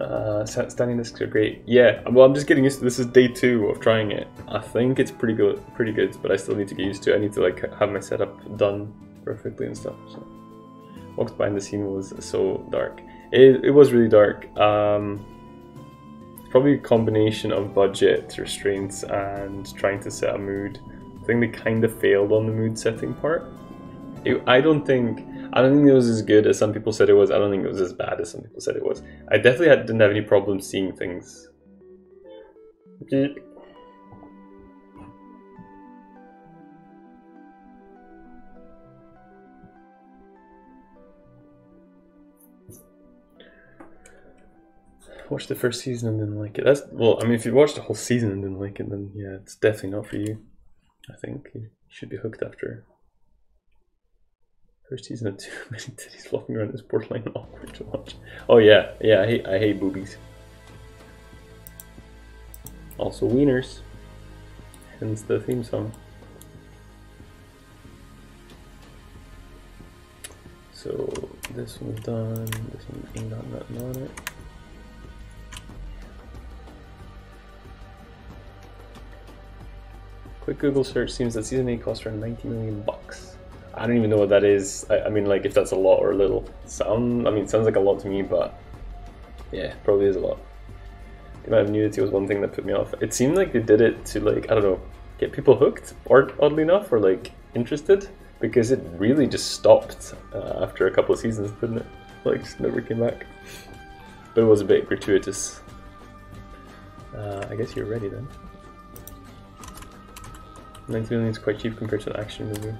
Uh, standing discs are great. Yeah, well, I'm just getting used to. This is day two of trying it. I think it's pretty good, pretty good, but I still need to get used to. it. I need to like have my setup done perfectly and stuff. So, walks behind the scene was so dark. It, it was really dark. Um, probably a combination of budget restraints and trying to set a mood. I think they kind of failed on the mood setting part. It, I don't think I don't think it was as good as some people said it was. I don't think it was as bad as some people said it was. I definitely had, didn't have any problem seeing things. Watched the first season and didn't like it. That's well. I mean, if you watched the whole season and didn't like it, then yeah, it's definitely not for you. I think you should be hooked after First season of too many titties flopping around is borderline awkward to watch. Oh yeah, yeah, I hate I hate boobies. Also wieners. Hence the theme song. So this one's done, this one ain't got nothing on it. Quick Google search seems that season 8 cost around 90 million bucks. I don't even know what that is. I, I mean, like, if that's a lot or a little. Sound, I mean, sounds like a lot to me, but yeah, probably is a lot. The amount of nudity was one thing that put me off. It seemed like they did it to, like, I don't know, get people hooked, or oddly enough, or like interested, because it really just stopped uh, after a couple of seasons, didn't it? Like, just never came back. But it was a bit gratuitous. Uh, I guess you're ready then. 90 million is quite cheap compared to an action movie.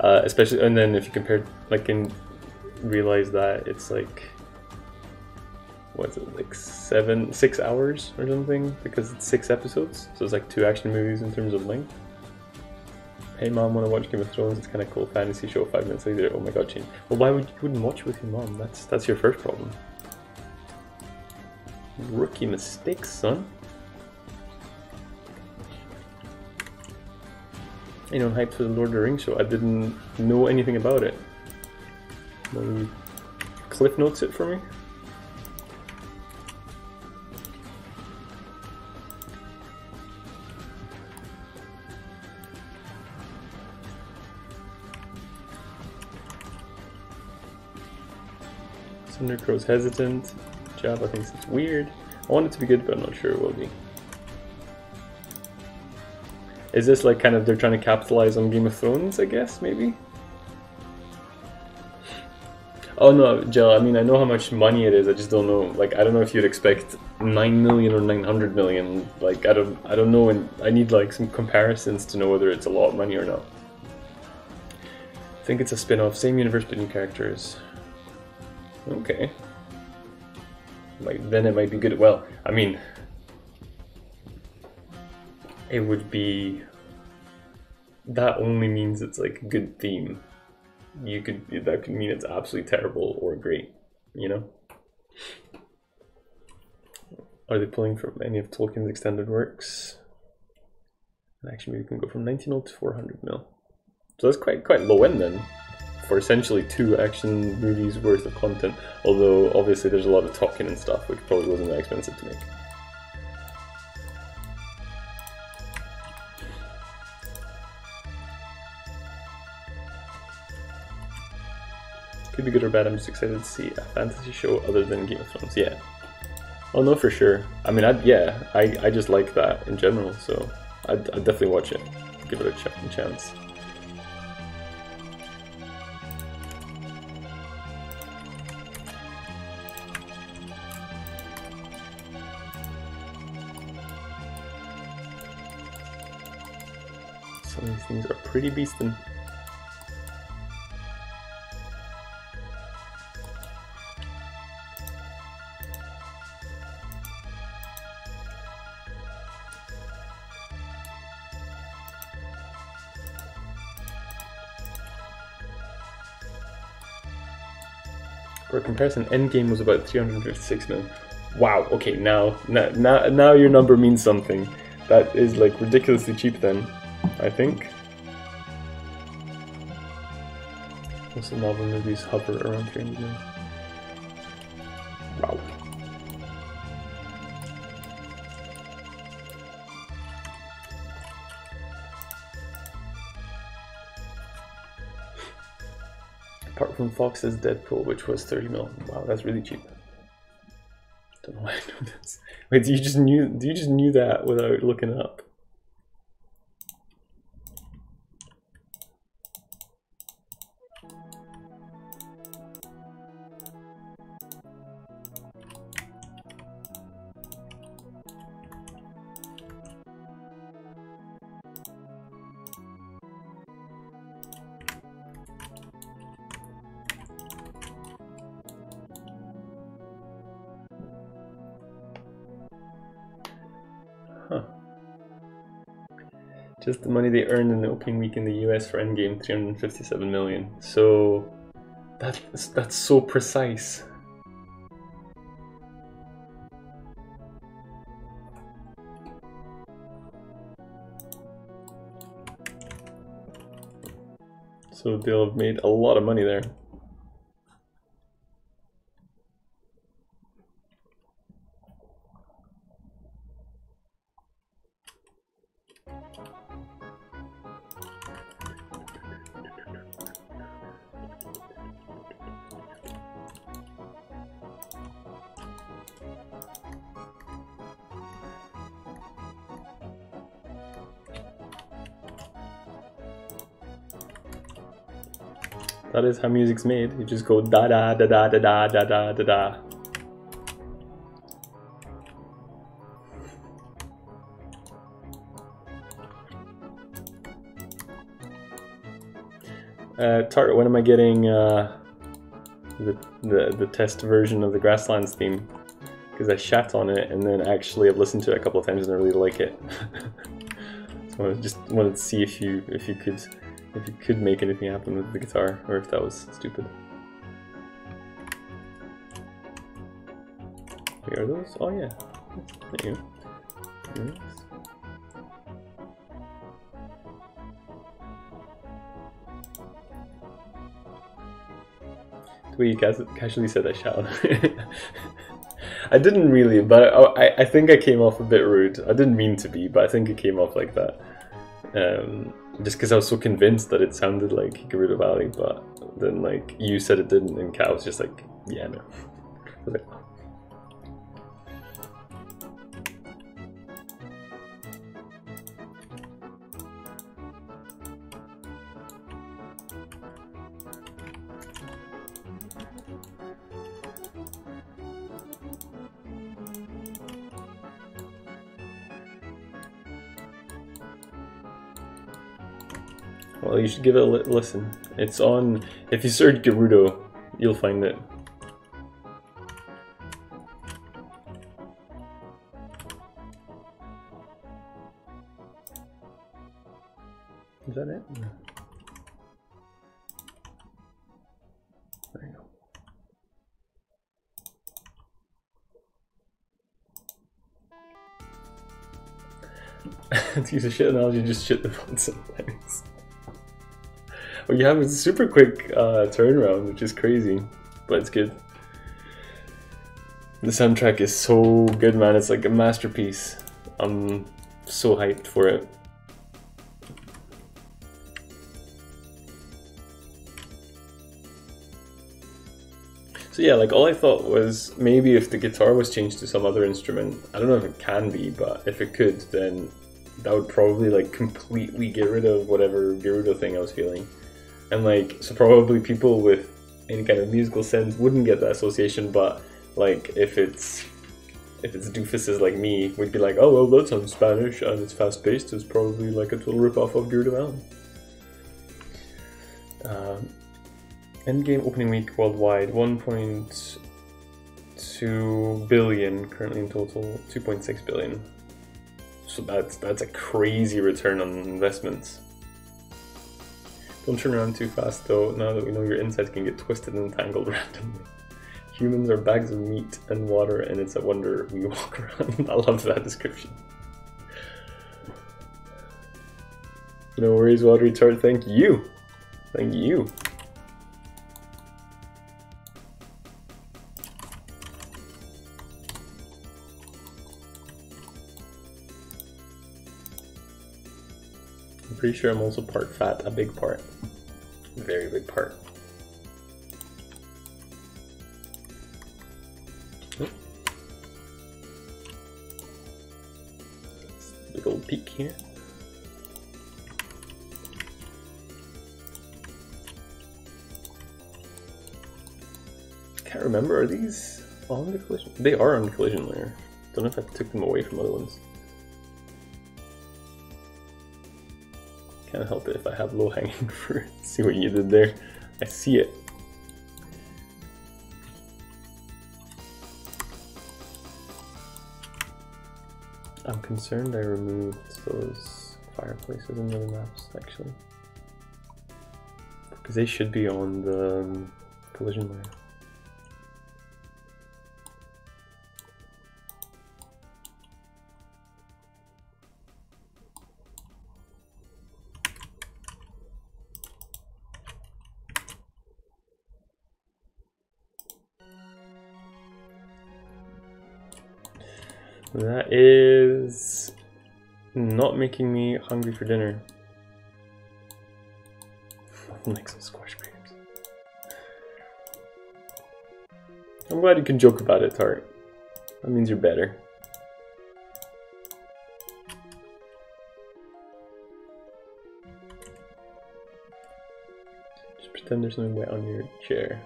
Uh, especially, and then if you compare, like, and realize that it's like, what's it, like seven, six hours or something, because it's six episodes, so it's like two action movies in terms of length. Hey mom, wanna watch Game of Thrones? It's kind of cool fantasy show. Five minutes later, oh my god, change. Well, why would you wouldn't watch with your mom? That's that's your first problem. Rookie mistakes, son. You know, hyped for the Lord of the Rings show. I didn't know anything about it. Maybe Cliff notes it for me. Crow's hesitant. Java thinks it's weird. I want it to be good, but I'm not sure it will be. Is this like kind of they're trying to capitalize on Game of Thrones, I guess, maybe? Oh no, Jill, I mean, I know how much money it is, I just don't know, like, I don't know if you'd expect 9 million or 900 million, like, I don't, I don't know, and I need, like, some comparisons to know whether it's a lot of money or not. I think it's a spin-off, same universe but new characters. Okay. Like, then it might be good, well, I mean, it would be that only means it's like a good theme. You could that could mean it's absolutely terrible or great, you know? Are they pulling from any of Tolkien's extended works? Actually, we can go from 19 mil to 400 mil. So that's quite quite low end then, for essentially two action movies worth of content. Although obviously there's a lot of talking and stuff, which probably wasn't that expensive to make. Could be good or bad, I'm just excited to see a fantasy show other than Game of Thrones. Yeah. Oh no, for sure. I mean, I'd, yeah, I, I just like that in general, so I'd, I'd definitely watch it. Give it a ch chance. Some of these things are pretty beastin'. For comparison, Endgame was about 356 million. Wow, okay, now, now, now, your number means something. That is like ridiculously cheap then, I think. Most of Marvel movies hover around 300 million. Fox's Deadpool, which was 30 mil. Wow, that's really cheap. Don't know why I know this. Wait, do you just knew do you just knew that without looking up? Money they earned in the opening week in the US for Endgame, 357 million. So that's that's so precise. So they'll have made a lot of money there. Is how music's made. You just go da da da da da da da da da da. Uh, Tart, when am I getting uh, the, the the test version of the Grasslands theme? Because I shat on it and then actually I've listened to it a couple of times and I really like it. so I just wanted to see if you if you could if you could make anything happen with the guitar, or if that was stupid. Wait, are those? Oh yeah. There you go. The way you casually said I shout. I didn't really, but I, I think I came off a bit rude. I didn't mean to be, but I think it came off like that. Um, just because I was so convinced that it sounded like Gerudo Valley, but then like you said it didn't, and Kat was just like, yeah, no. should give it a li listen. It's on, if you search Gerudo, you'll find it. Is that it? There you go. use a shit analogy, just shit the phone sometimes. You have a super quick uh, turnaround, which is crazy, but it's good. The soundtrack is so good, man. It's like a masterpiece. I'm so hyped for it. So yeah, like all I thought was maybe if the guitar was changed to some other instrument, I don't know if it can be, but if it could, then that would probably like completely get rid of whatever Gerudo thing I was feeling and like so probably people with any kind of musical sense wouldn't get that association but like if it's if it's doofuses like me we'd be like oh well that's on spanish and it's fast paced it's probably like a total ripoff of Gerudo Valley um, endgame opening week worldwide 1.2 billion currently in total 2.6 billion. So that's that's a crazy return on investments don't turn around too fast though, now that we know your insides can get twisted and tangled randomly. Humans are bags of meat and water and it's a wonder we walk around. I love that description. No worries, Watery Tart, thank you. Thank you. pretty sure I'm also part fat, a big part. Very big part. Big old peak here. Can't remember, are these on the collision? They are on the collision layer. Don't know if I took them away from other ones. Can't help it if I have low hanging fruit. see what you did there. I see it. I'm concerned I removed those fireplaces in the maps, actually. Because they should be on the um, collision layer. That is not making me hungry for dinner. like some squash grapes. I'm glad you can joke about it, Tart. That means you're better. Just pretend there's no wet on your chair.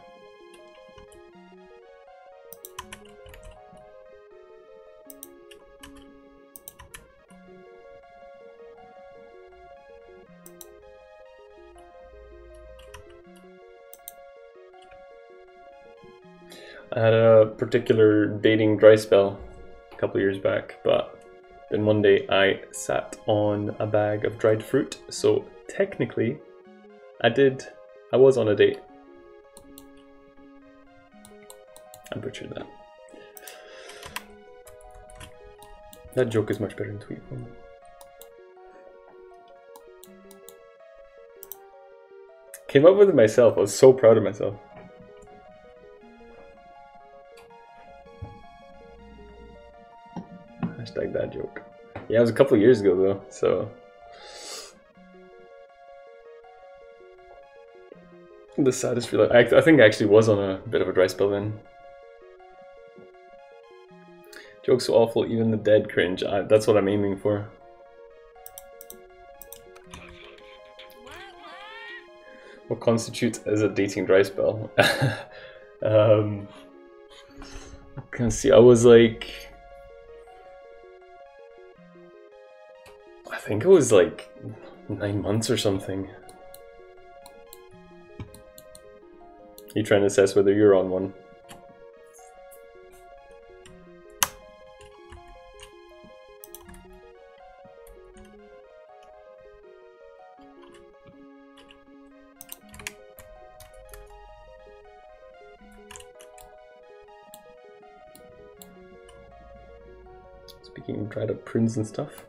I had a particular dating dry spell a couple years back, but then one day I sat on a bag of dried fruit, so technically I did, I was on a date. I butchered that. That joke is much better in tweet form. Came up with it myself, I was so proud of myself. That joke. Yeah, it was a couple years ago though, so. The saddest feel I, I think I actually was on a bit of a dry spell then. Jokes so awful, even the dead cringe. I, that's what I'm aiming for. What constitutes as a dating dry spell? um, I can see. I was like think it was like nine months or something. You trying to assess whether you're on one? Speaking of dried up prunes and stuff.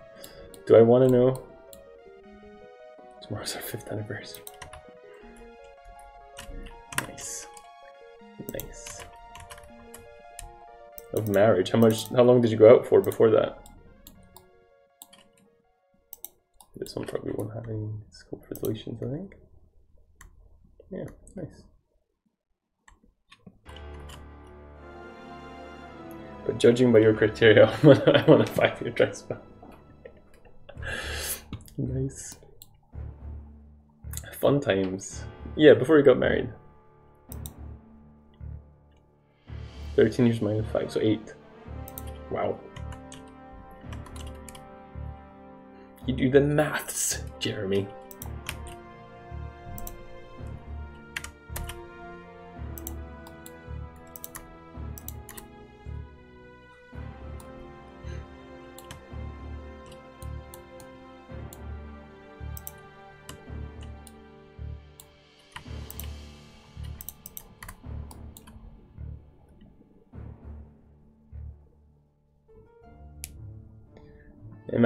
Do I want to know? Tomorrow's our fifth anniversary. Nice. Nice. Of marriage. How much, how long did you go out for before that? This one probably won't have any scope for deletions, I think. Yeah, nice. But judging by your criteria, I want a five-year transfer. Nice. Fun times. Yeah, before we got married. 13 years minus 5, so 8. Wow. You do the maths, Jeremy.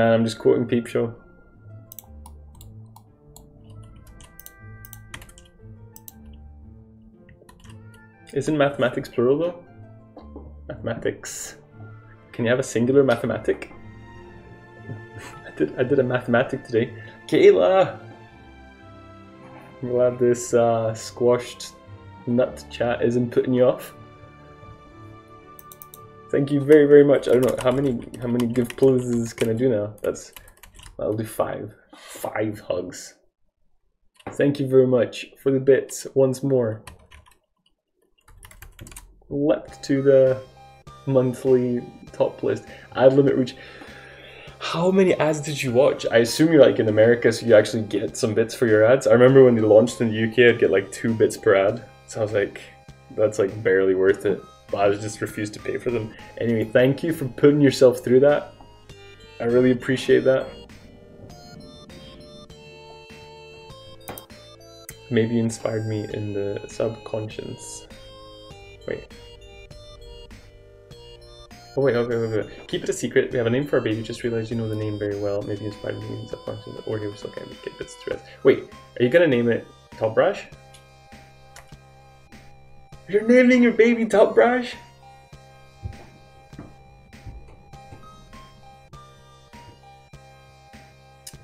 Man, I'm just quoting Peep Show. Isn't mathematics plural though? Mathematics. Can you have a singular mathematic? I did I did a mathematic today. Kayla! I'm glad this uh, squashed nut chat isn't putting you off. Thank you very very much. I don't know how many how many give poses can I do now. That's I'll do five. Five hugs. Thank you very much for the bits once more. Leapt to the monthly top list. Ad limit reach. How many ads did you watch? I assume you're like in America, so you actually get some bits for your ads. I remember when they launched in the UK, I'd get like two bits per ad. So I was like, that's like barely worth it. But I just refused to pay for them. Anyway, thank you for putting yourself through that. I really appreciate that. Maybe inspired me in the subconscious. Wait. Oh wait, okay, okay, okay. Keep it a secret. We have a name for our baby. Just realized you know the name very well. Maybe inspired me in subconscious, or was okay with get bits threads. Wait, are you gonna name it Topbraj? You're naming your baby Topbraj?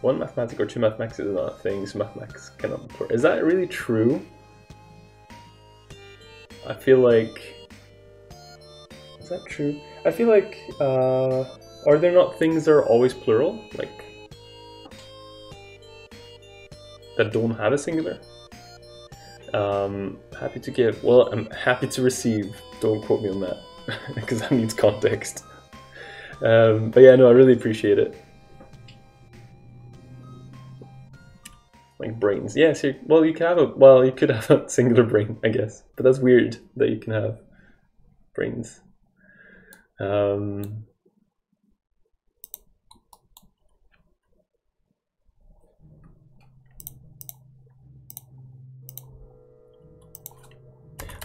One mathematic or two mathematics is not a thing, so cannot be Is that really true? I feel like... Is that true? I feel like... Uh, are there not things that are always plural? Like... That don't have a singular? Um, happy to give. Well, I'm happy to receive. Don't quote me on that, because that needs context. Um, but yeah, no, I really appreciate it. like brains. Yes, you, well, you can have a well, you could have a singular brain, I guess, but that's weird that you can have brains. Um,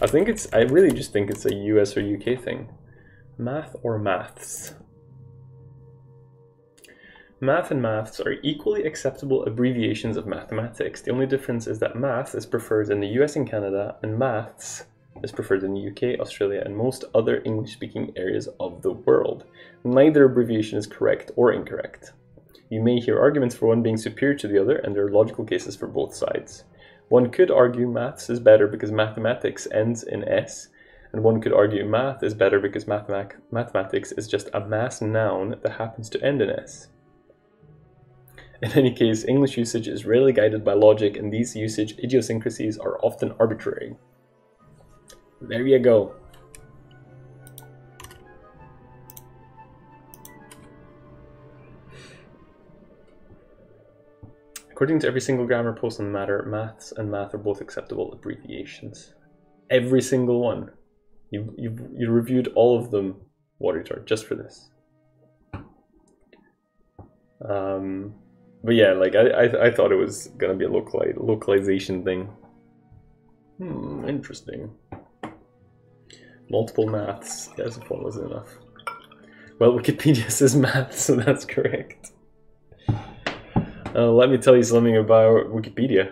I think it's. I really just think it's a US or UK thing. Math or maths. Math and maths are equally acceptable abbreviations of mathematics. The only difference is that math is preferred in the US and Canada, and maths is preferred in the UK, Australia, and most other English speaking areas of the world. Neither abbreviation is correct or incorrect. You may hear arguments for one being superior to the other, and there are logical cases for both sides. One could argue maths is better because mathematics ends in S, and one could argue math is better because mathematics is just a mass noun that happens to end in S. In any case, English usage is rarely guided by logic and these usage idiosyncrasies are often arbitrary. There you go. According to every single grammar post on the matter, maths and math are both acceptable abbreviations. Every single one. You you you reviewed all of them, water Watertar, just for this. Um, but yeah, like I, I, I thought it was gonna be a locali localization thing. Hmm, interesting. Multiple maths. Yes, if one was enough. Well, Wikipedia says math, so that's correct. Uh, let me tell you something about Wikipedia.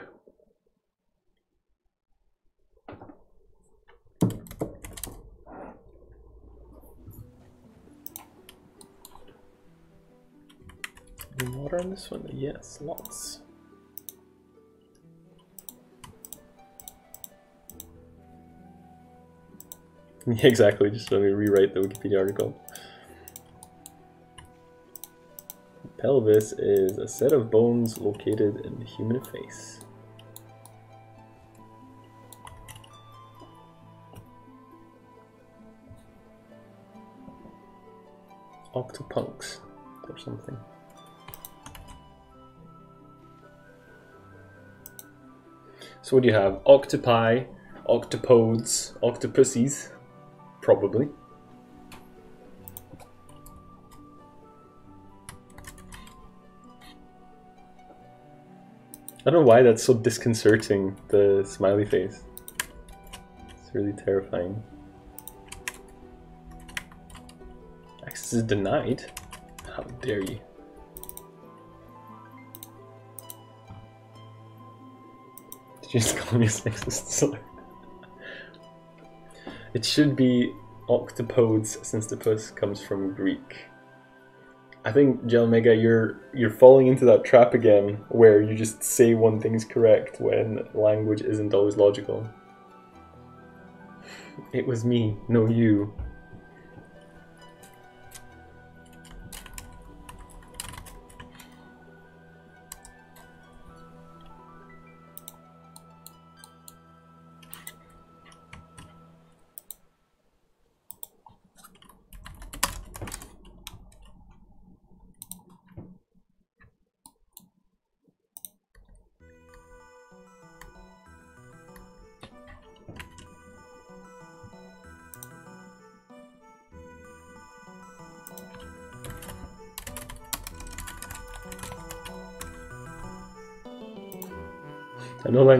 water on this one? Yes, lots. Yeah, exactly, just let me rewrite the Wikipedia article. Pelvis is a set of bones located in the human face. Octopunks or something. So what do you have? Octopi, octopodes, octopuses, probably. I don't know why that's so disconcerting, the smiley face. It's really terrifying. Access is denied? How dare you. Did you just call me a sexist it should be octopodes since the puss comes from Greek. I think Mega, you're you're falling into that trap again where you just say one thing's correct when language isn't always logical. It was me, no you.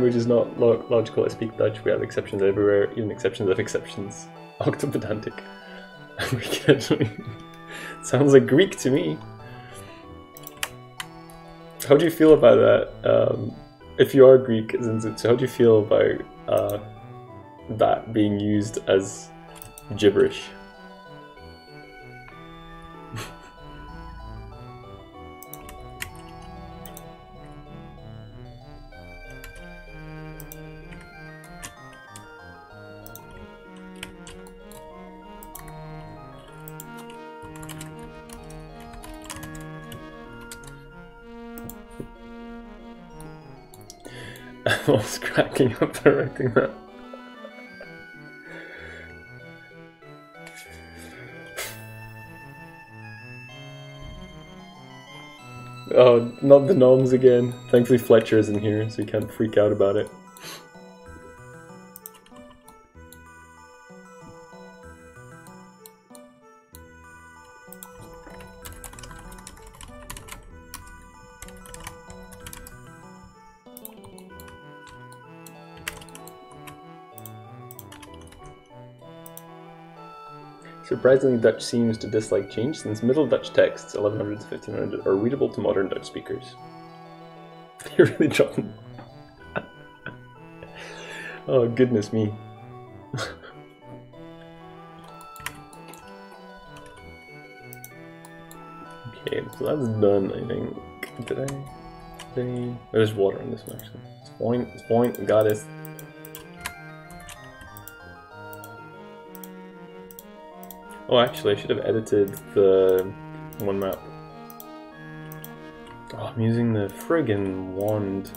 Language is not lo- logical. I speak Dutch. We have exceptions everywhere, even exceptions of exceptions. Octopedantic. Sounds like Greek to me. How do you feel about that? Um, if you are Greek, how do you feel about uh, that being used as gibberish? Cracking up directing that. Oh, not the gnomes again. Thankfully Fletcher isn't here, so he can't freak out about it. Surprisingly, Dutch seems to dislike change since Middle Dutch texts, 1100 to 1500, are readable to modern Dutch speakers. You're really dropping. oh, goodness me. okay, so that's done, I think. Did I? Did I? Oh, there's water on this one, actually. It's fine, it's we Oh, actually, I should have edited the one map. Oh, I'm using the friggin' wand.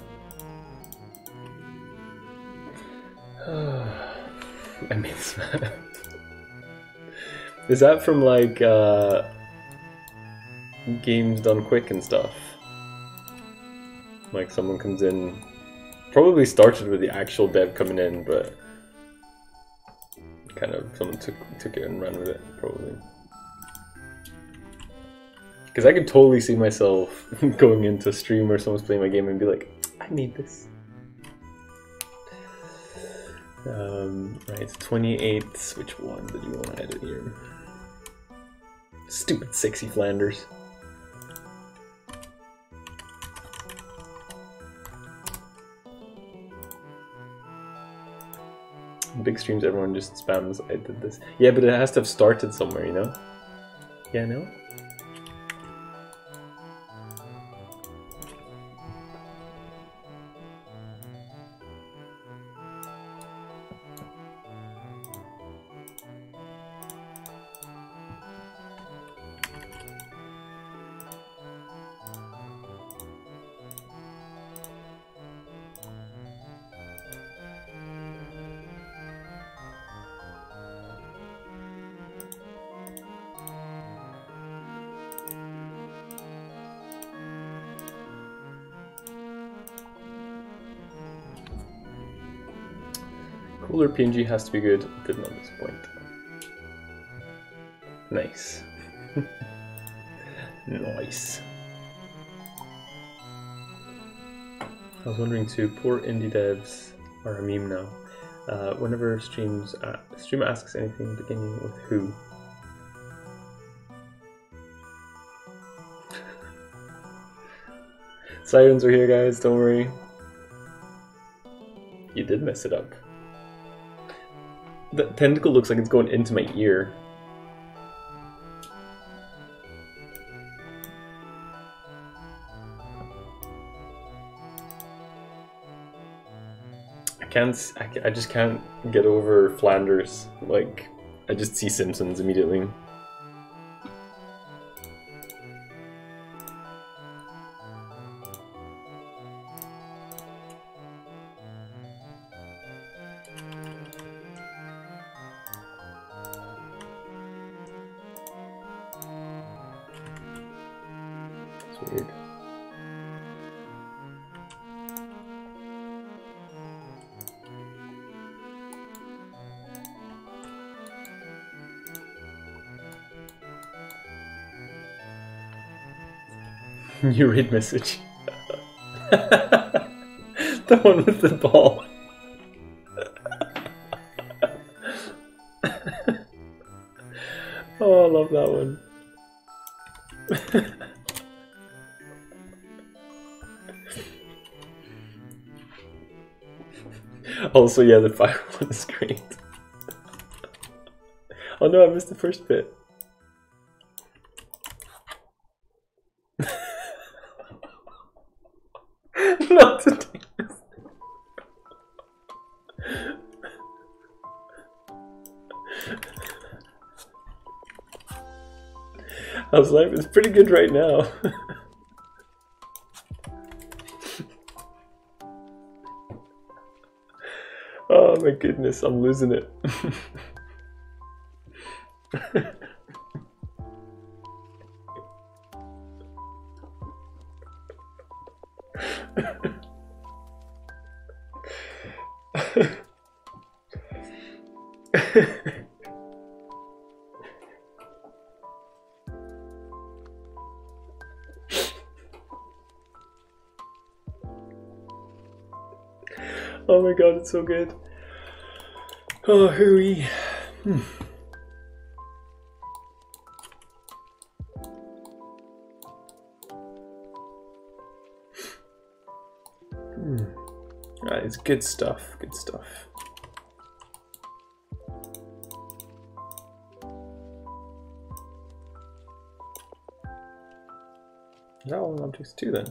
I made. Is that from like uh, games done quick and stuff? Like someone comes in, probably started with the actual dev coming in, but kind of someone took took it and ran with it probably. Because I could totally see myself going into a stream where someone's playing my game and be like, I need this. Um, right, 28. Which one did you want to edit here? Stupid sexy Flanders. Big streams, everyone just spams. I did this. Yeah, but it has to have started somewhere, you know? Yeah, no? PNG has to be good, did not disappoint. Nice. nice. I was wondering too, poor indie devs are a meme now. Uh, whenever streams uh, streamer asks anything beginning with who. Sirens are here guys, don't worry. You did mess it up. The tentacle looks like it's going into my ear. I can't, I, I just can't get over Flanders. Like, I just see Simpsons immediately. You read message. the one with the ball. oh, I love that one. also, yeah, the fire one is great. oh no, I missed the first bit. How's life? It's pretty good right now. oh my goodness, I'm losing it. my god, it's so good. Oh, hooey. Hmm. Hmm. Right, it's good stuff, good stuff. Is that all objects too then?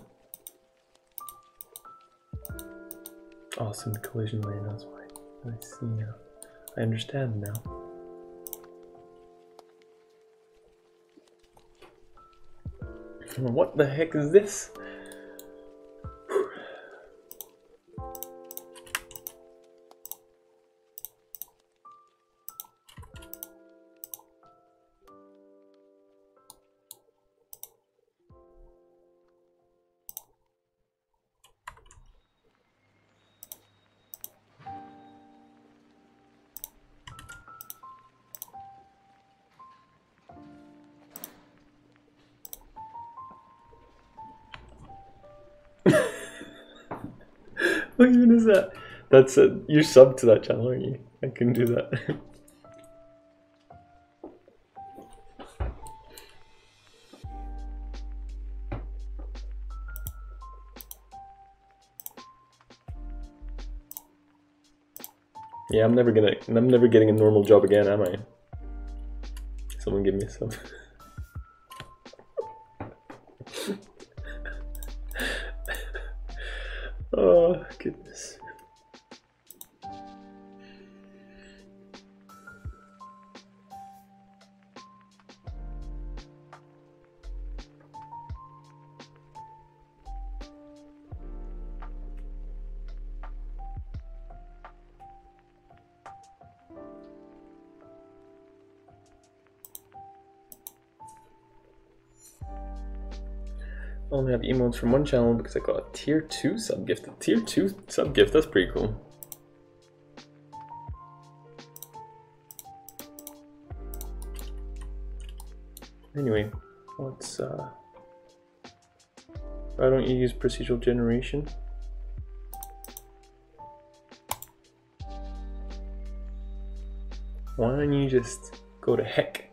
Awesome collision lane, that's why. I see now. I understand now. What the heck is this? That's it. you're sub to that channel, aren't you? I can do that. yeah, I'm never gonna I'm never getting a normal job again, am I? Someone give me some. from one channel because I got a tier 2 sub gift. A tier 2 sub gift, that's pretty cool. Anyway, let's uh why don't you use procedural generation? Why don't you just go to heck?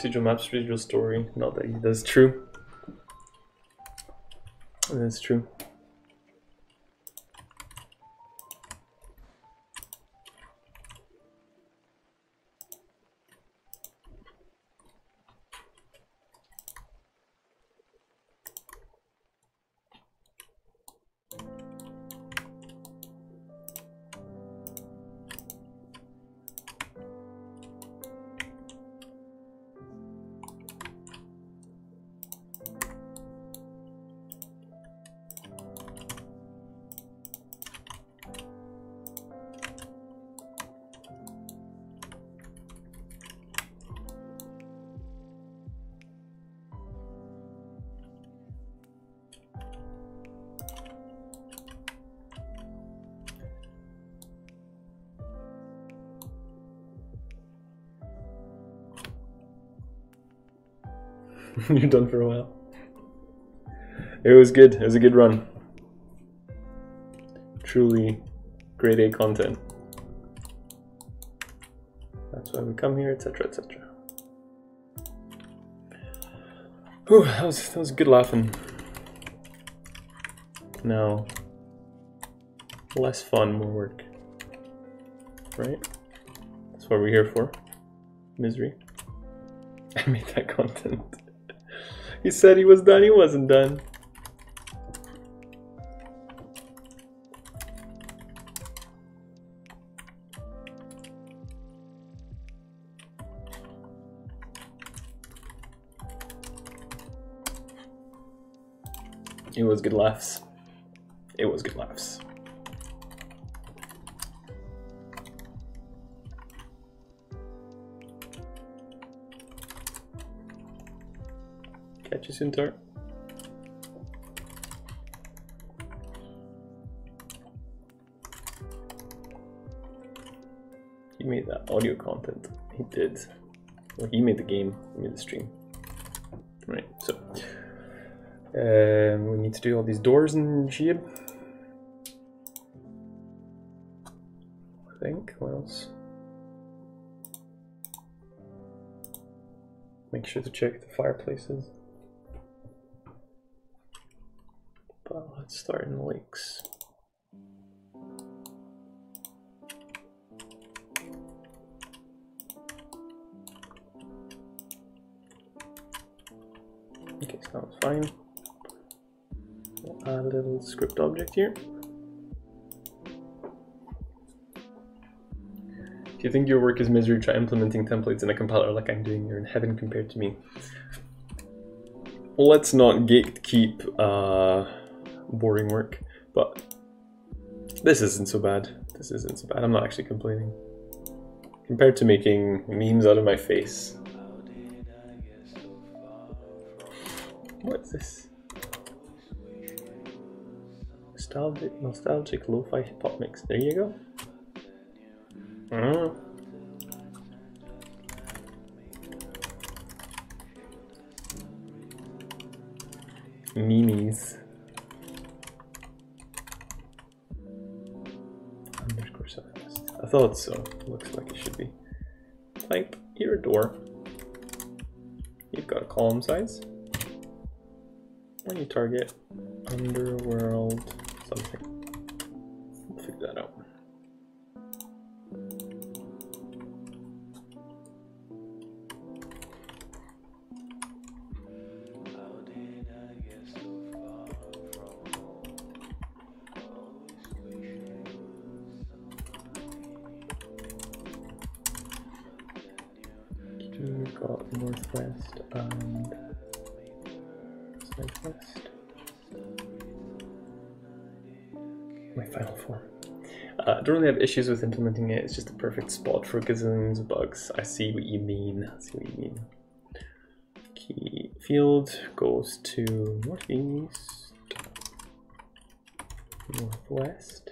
Procedural maps, procedural story. Not that that's true. That's true. You're done for a while. It was good. It was a good run. Truly grade A content. That's why we come here, etc., etc. Whew, that was that was good laughing. Now, less fun, more work. Right? That's what we're here for. Misery. I made that content. he said he was done, he wasn't done. It was good laughs. It was good laughs. Catch you soon, Tart. He made that audio content. He did. Well, he made the game. He made the stream. Right. So. Um, we need to do all these doors and shit. I think. What else? Make sure to check the fireplaces. But let's start in the lakes. Okay, sounds fine. We'll add a little script object here. If you think your work is misery, try implementing templates in a compiler like I'm doing. You're in heaven compared to me. Let's not gatekeep uh, boring work, but this isn't so bad. This isn't so bad. I'm not actually complaining. Compared to making memes out of my face. What's this? Nostalgic, nostalgic lo-fi hip-hop mix. There you go. Mm. Memes. Thought so. Looks like it should be. Type a door. You've got a column size. When you target underworld something. We'll figure that out. Have issues with implementing it. It's just a perfect spot for gazillions of bugs. I see what you mean. I see what you mean. Key field goes to northeast, northwest,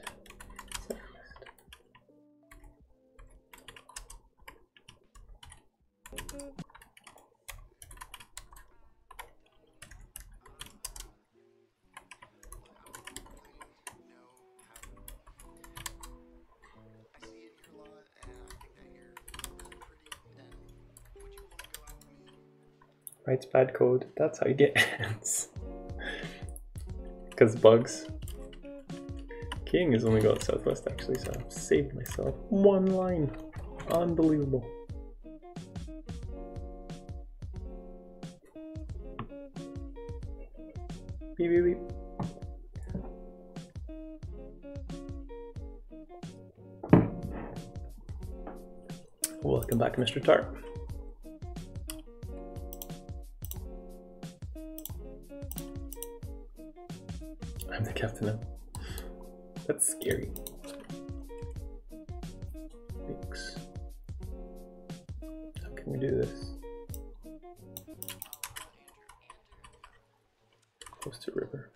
Writes bad code. That's how you get ants. Because bugs. King has only got southwest actually, so I've saved myself one line. Unbelievable. Beep beep beep. Welcome back, Mr. Tart. I'm the captain now. That's scary. Thanks. How can we do this? Close to river.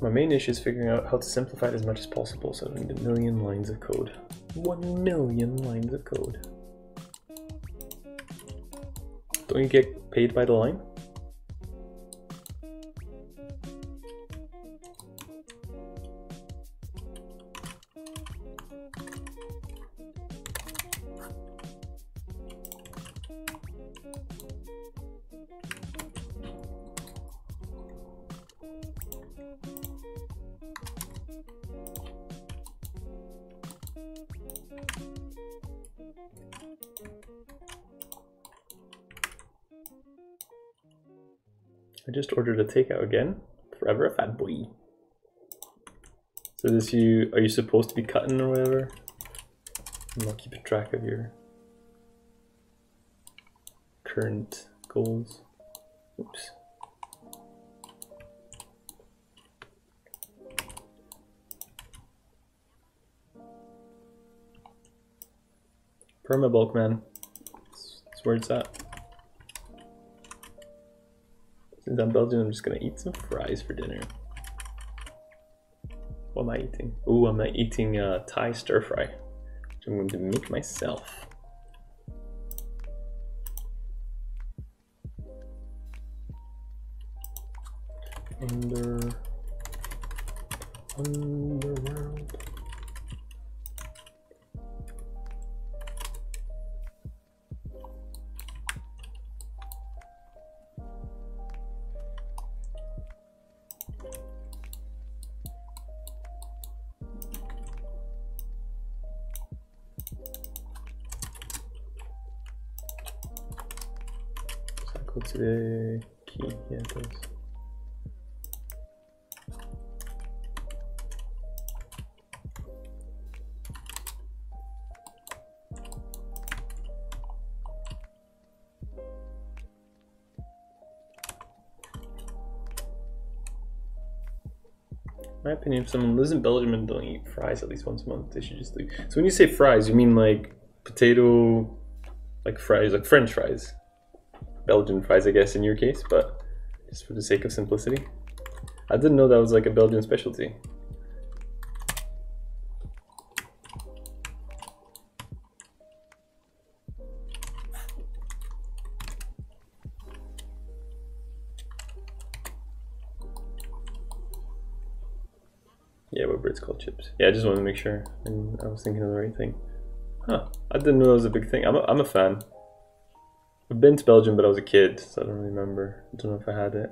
My main issue is figuring out how to simplify it as much as possible so I don't need a million lines of code. One million lines of code. Don't you get paid by the line? Takeout again. Forever a fat boy. So this you are you supposed to be cutting or whatever? I'm not keeping track of your current goals. Oops. Perma bulk man. That's, where it's at. Since I'm Belgian, I'm just gonna eat some fries for dinner. What am I eating? Ooh, I'm eating uh, Thai stir fry, which I'm going to make myself. Opinion, if someone lives in Belgium and don't eat fries at least once a month, they should just leave. So when you say fries, you mean like potato, like fries, like French fries, Belgian fries, I guess in your case, but just for the sake of simplicity. I didn't know that was like a Belgian specialty. Yeah, I just wanted to make sure and I was thinking of the right thing. Huh. I didn't know it was a big thing. I'm a, I'm a fan. I've been to Belgium, but I was a kid, so I don't remember. I don't know if I had it.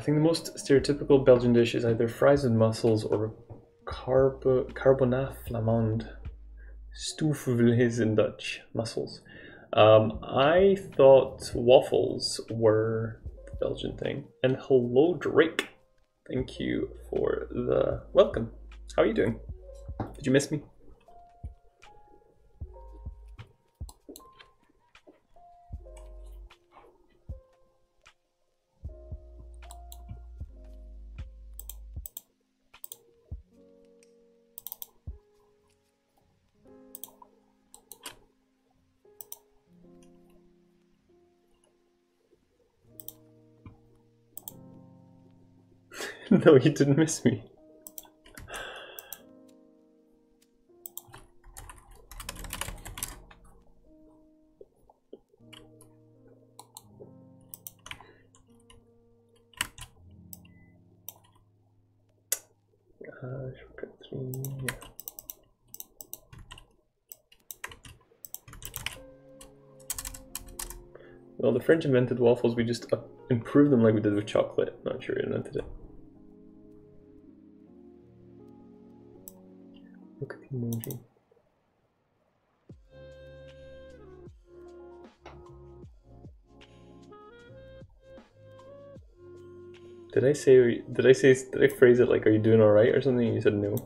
I think the most stereotypical Belgian dish is either fries with mussels or carb carbonade flamande. Stoofvlees in Dutch, mussels. Um, I thought waffles were the Belgian thing. And hello, Drake. Thank you for the welcome. How are you doing? Did you miss me? No, he didn't miss me. Uh. Well, the French invented waffles, we just improved them like we did with chocolate. Not sure we invented it. Did I say, did I say, did I phrase it like, are you doing alright or something? You said no.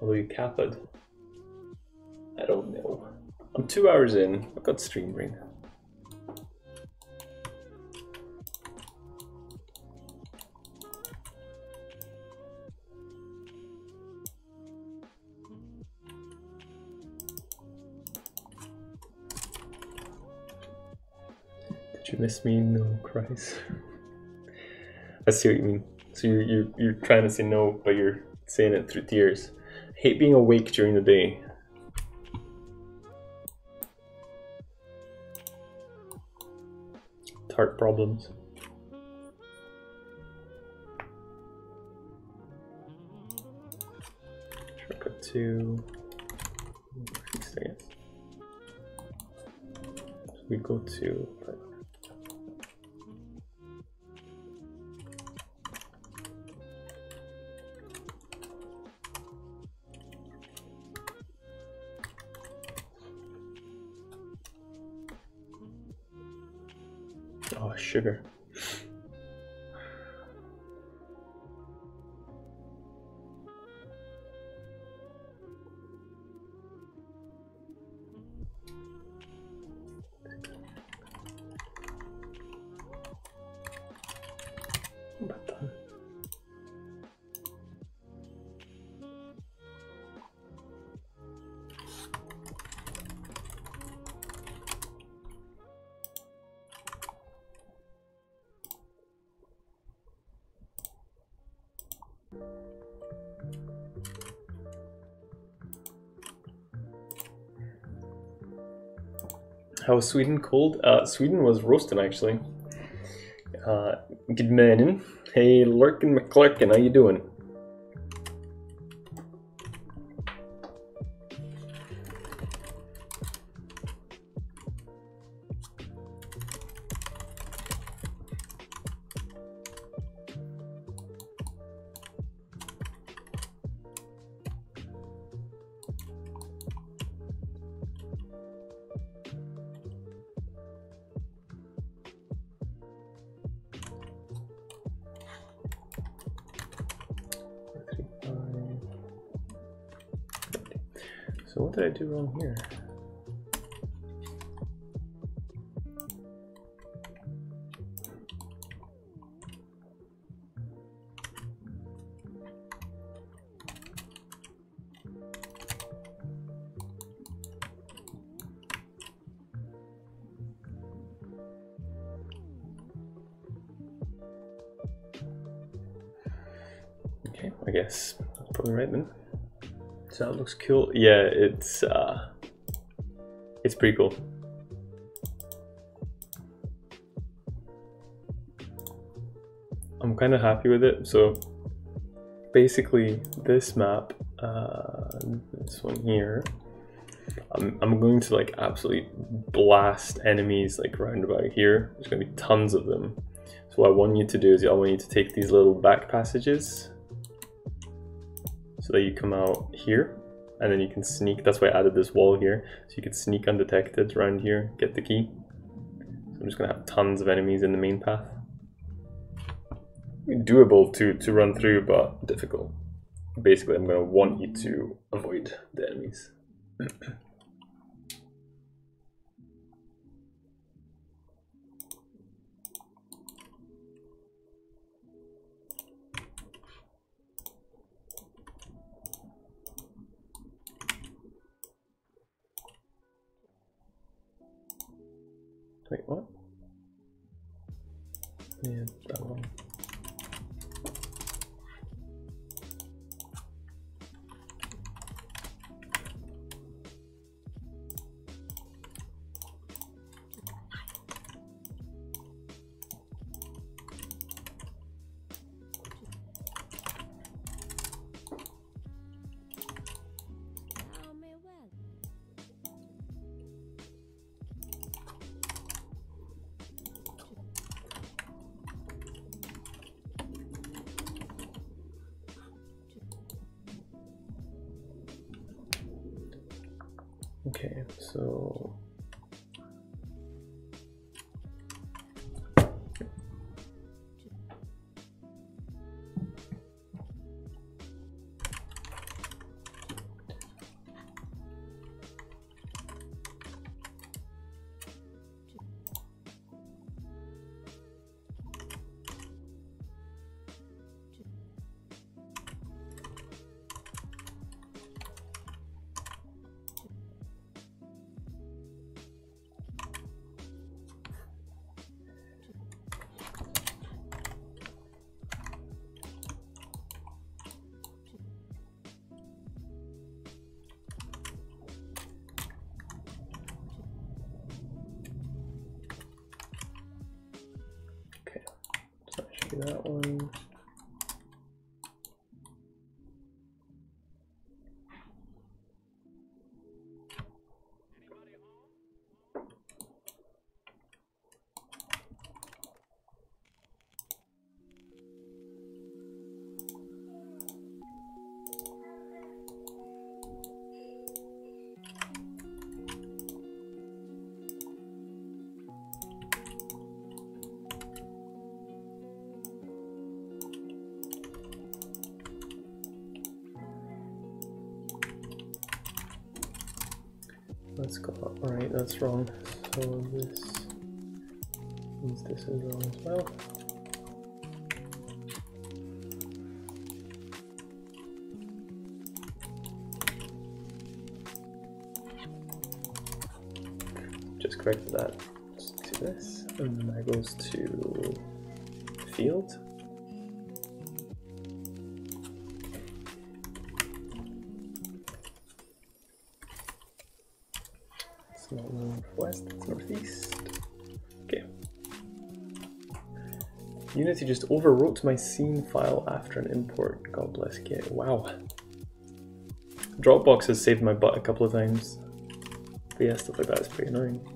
Although you capped. I don't know. I'm two hours in. I've got stream brain. You miss me? No, Christ. I see what you mean. So you're, you're, you're trying to say no, but you're saying it through tears. hate being awake during the day. Heart problems. Shortcut to we go to was Sweden cold? Uh, Sweden was roasting actually. Uh, good morning. Hey, Lurkin McClurkin, how you doing? Yeah, it's uh, it's pretty cool. I'm kind of happy with it. So basically, this map, uh, this one here, I'm, I'm going to like absolutely blast enemies like round about here. There's going to be tons of them. So what I want you to do is I want you to take these little back passages so that you come out here and then you can sneak. That's why I added this wall here. So you can sneak undetected around here, get the key. So I'm just gonna have tons of enemies in the main path. Doable to, to run through, but difficult. Basically, I'm gonna want you to avoid the enemies. Yeah, that that one. That's wrong. So this means this is wrong as well. Just correct that Unity just overwrote my scene file after an import. God bless Git. Wow. Dropbox has saved my butt a couple of times. But yeah, stuff like that is pretty annoying.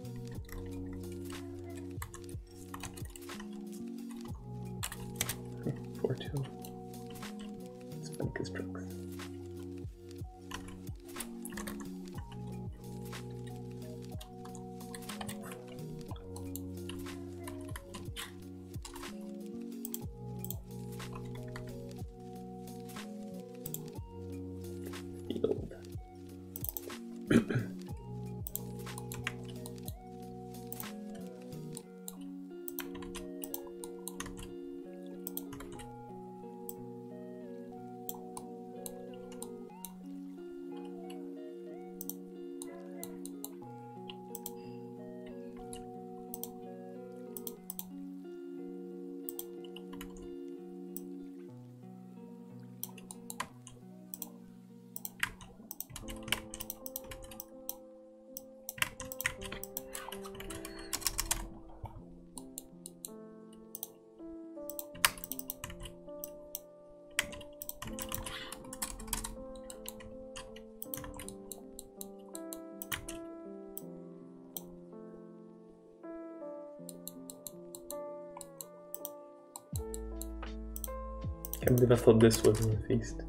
Thought this was northeast.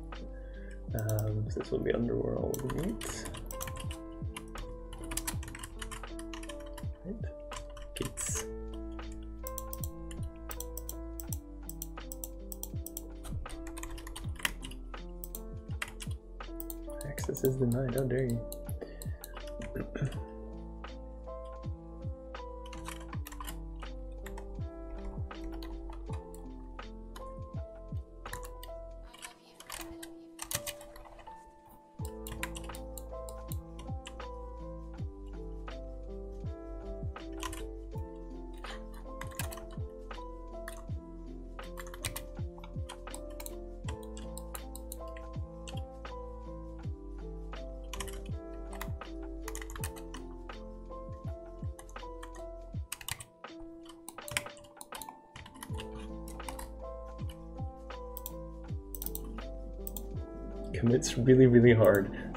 Um, so this will be underworld? Right.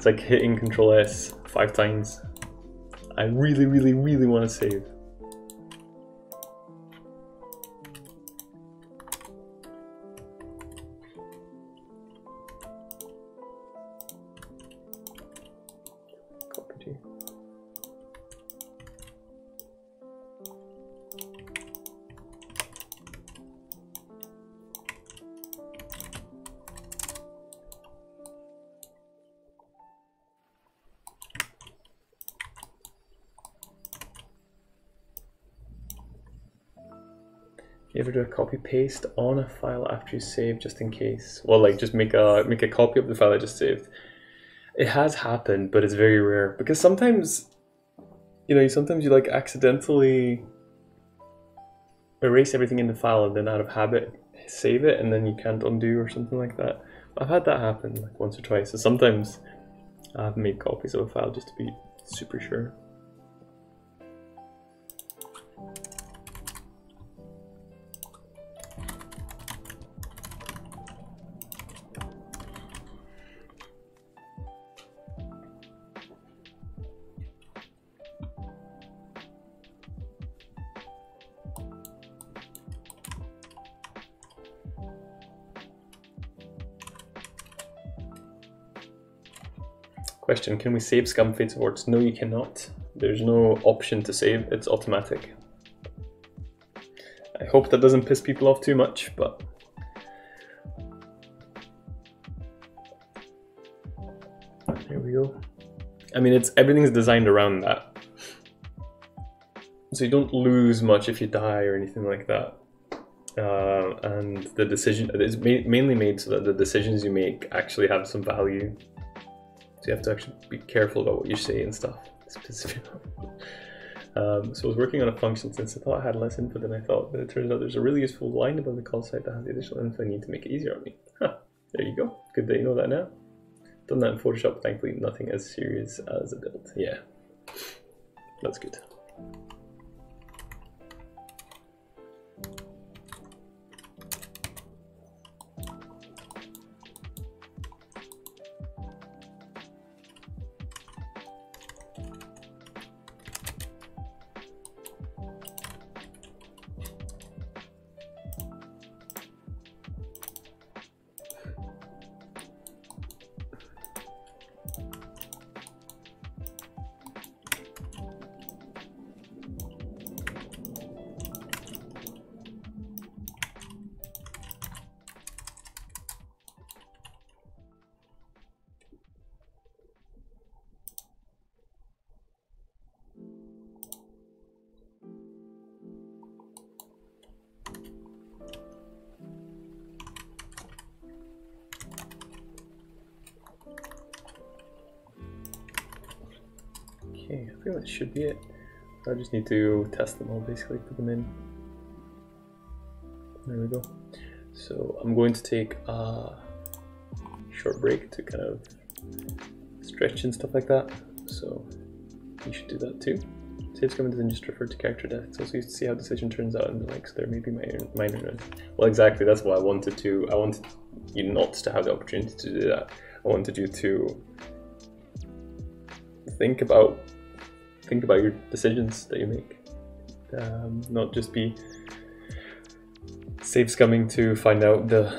Like hitting Control S five times. I really, really, really want to save. Copy paste on a file after you save just in case? Well, like just make a make a copy of the file I just saved. It has happened, but it's very rare because sometimes, you know, sometimes you like accidentally erase everything in the file and then out of habit save it and then you can't undo or something like that. I've had that happen like once or twice. So sometimes I've made copies of a file just to be super sure. Question, can we save Scum Fates of Ort? No, you cannot. There's no option to save, it's automatic. I hope that doesn't piss people off too much, but... There we go. I mean, it's everything's designed around that. So you don't lose much if you die or anything like that. Uh, and the decision is mainly made so that the decisions you make actually have some value you have to actually be careful about what you say and stuff. um, so I was working on a function since I thought I had less input than I thought, but it turns out there's a really useful line above the call site that has the additional info I need to make it easier on me. Huh, there you go. Good that you know that now. Done that in Photoshop, thankfully nothing as serious as a build. Yeah, that's good. Just need to test them all, basically, put them in. There we go. So I'm going to take a short break to kind of stretch and stuff like that. So you should do that too. Save scumming doesn't just refer to character death. It's also used to see how decision turns out and the like, so there may be minor, minor Well, exactly, that's why I wanted to, I wanted you not to have the opportunity to do that. I wanted you to think about think about your decisions that you make. Um, not just be save scumming to find out the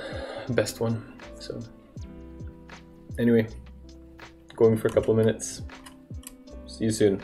best one. So anyway, going for a couple of minutes. See you soon.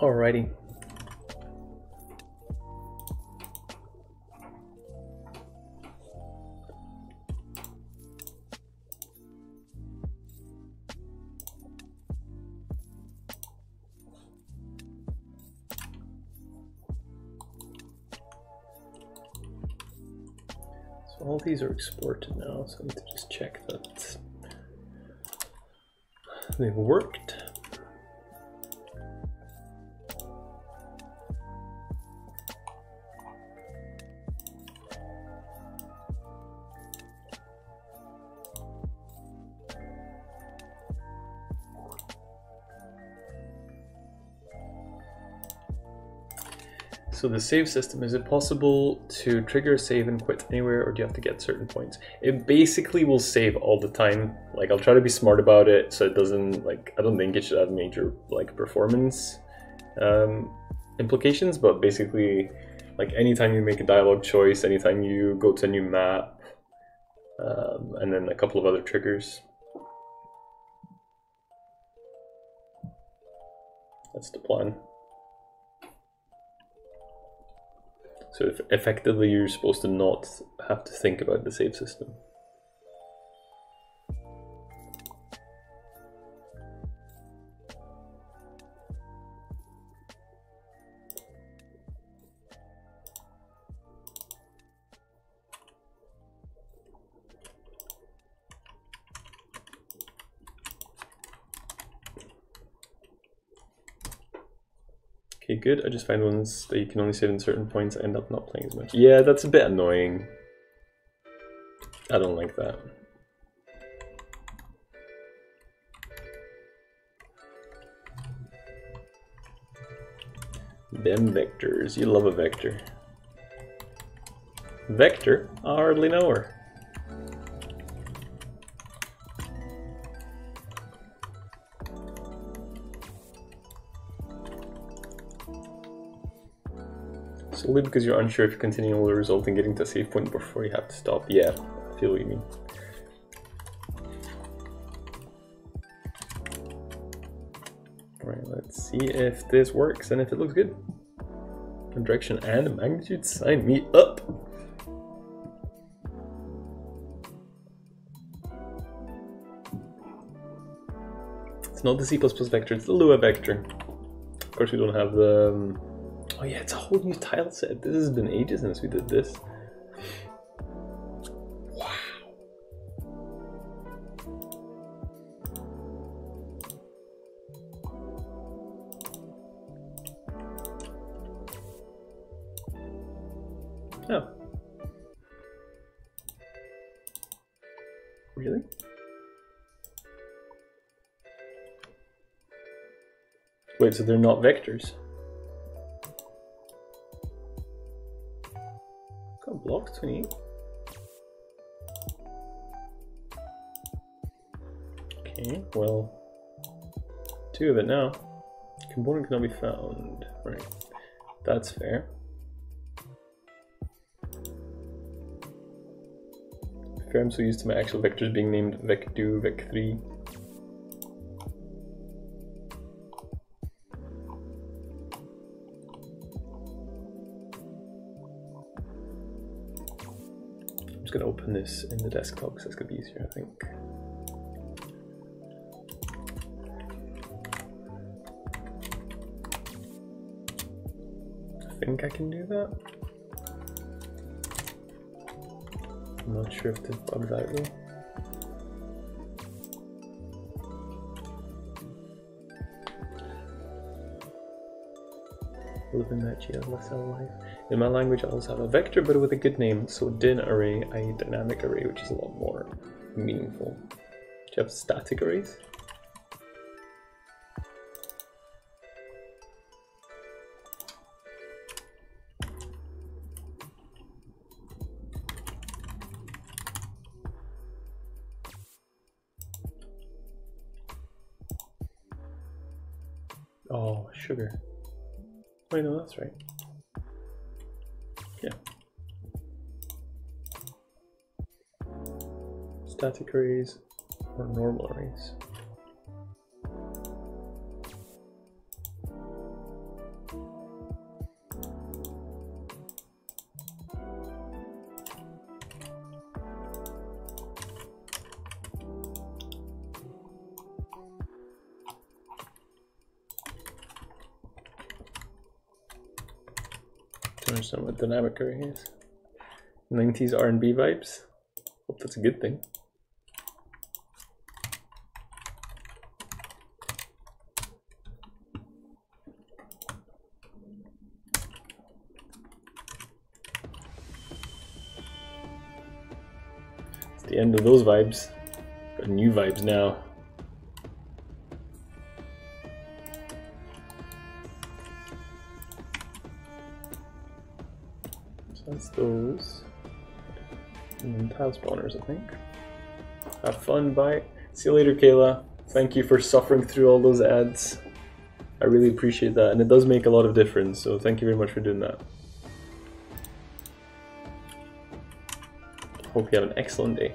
Alrighty. So all these are exported now, so I need to just check that they've worked. So the save system, is it possible to trigger save and quit anywhere or do you have to get certain points? It basically will save all the time. Like I'll try to be smart about it so it doesn't like I don't think it should have major like performance um, implications, but basically like anytime you make a dialogue choice, anytime you go to a new map, um, and then a couple of other triggers. That's the plan. So effectively you're supposed to not have to think about the save system. Good. I just find ones that you can only save in certain points. I end up not playing as much. Yeah, that's a bit annoying. I don't like that. Them vectors. You love a vector. Vector? I hardly know her. Solely because you're unsure if continuing will result in getting to a save point before you have to stop. Yeah, I feel what you mean. Alright, let's see if this works and if it looks good. Direction and magnitude, sign me up! It's not the C++ vector, it's the Lua vector. Of course we don't have the... Um, oh yeah, it's a whole new tile set. This has been ages since we did this. Wow. Oh. Really? Wait, so they're not vectors? Got blocks 28. Okay, well, two of it now. Component cannot be found. Right, that's fair. Fair, I'm so used to my actual vectors being named vec2, vec3. This in the desktop because that's gonna be easier, I think. I think I can do that. I'm not sure if this bugs out though. That GLSL life. In my language, I also have a vector, but with a good name. So din array, i.e. dynamic array, which is a lot more meaningful. Do you have static arrays? Right. Yeah. Static arrays or normal arrays. Dynamic curry is. 90s R&B vibes. Hope that's a good thing. It's the end of those vibes. Got new vibes now. Those. And then tile spawners, I think. Have fun, bye. See you later, Kayla. Thank you for suffering through all those ads. I really appreciate that, and it does make a lot of difference, so thank you very much for doing that. Hope you have an excellent day.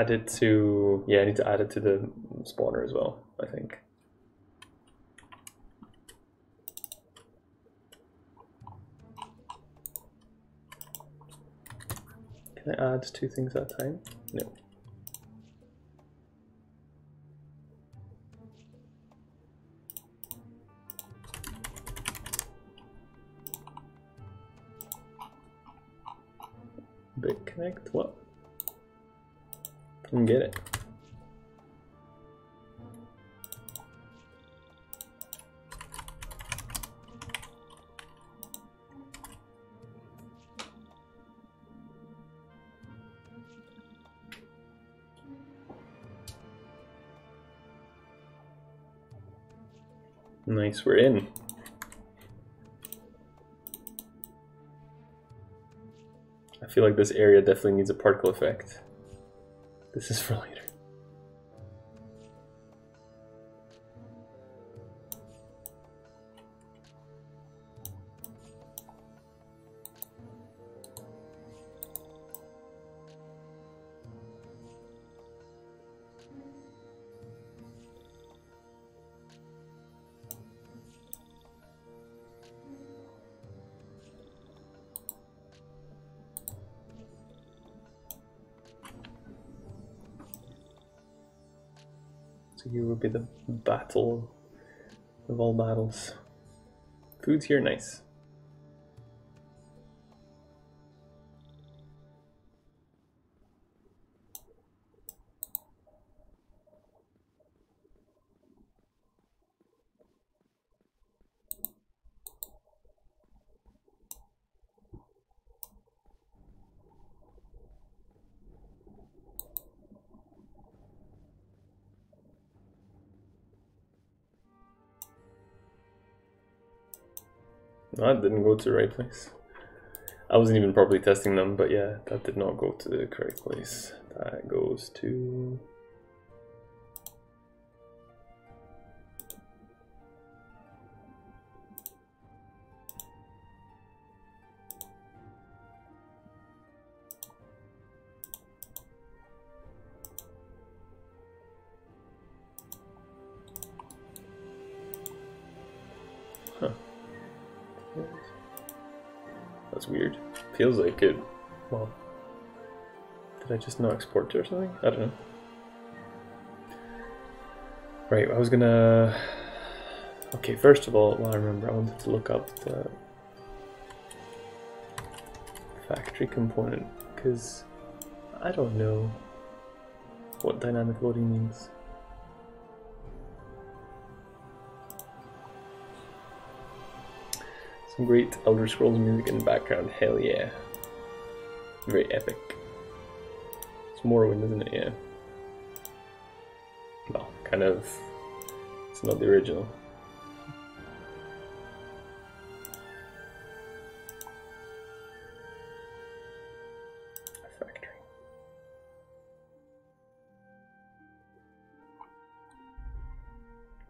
Add it to, yeah, I need to add it to the spawner as well, I think. Can I add two things at a time? No. Bit connect, what? Didn't get it. Nice, we're in. I feel like this area definitely needs a particle effect. This is for be the battle of all battles. Food's here, nice. That didn't go to the right place. I wasn't even properly testing them, but yeah, that did not go to the correct place. That goes to... It. Well, did I just not export it or something? I don't know. Right, I was gonna. Okay, first of all, well, I remember I wanted to look up the factory component because I don't know what dynamic loading means. Some great Elder Scrolls music in the background, hell yeah. Very epic. It's Morrowind, isn't it? Yeah. Well, kind of. It's not the original. Factory.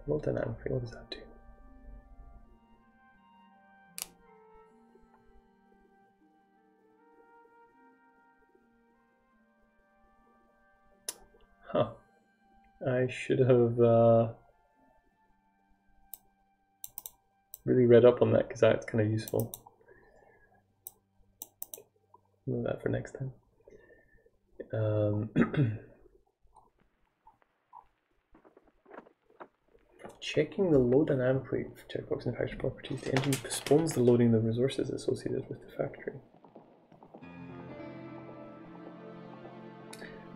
Well done. What does that do? Should have uh, really read up on that because that's kind of useful. Know that for next time. Um, checking the load dynamically checkbox in factory properties. The engine postpones the loading of the resources associated with the factory.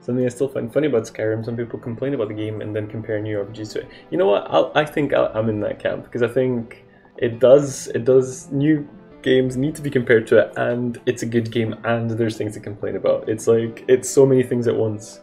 Something I still find funny about Skyrim, some people complain about the game and then compare new RPGs to it. You know what? I'll, I think i am in that camp because I think it does. It does. New games need to be compared to it, and it's a good game, and there's things to complain about. It's like it's so many things at once.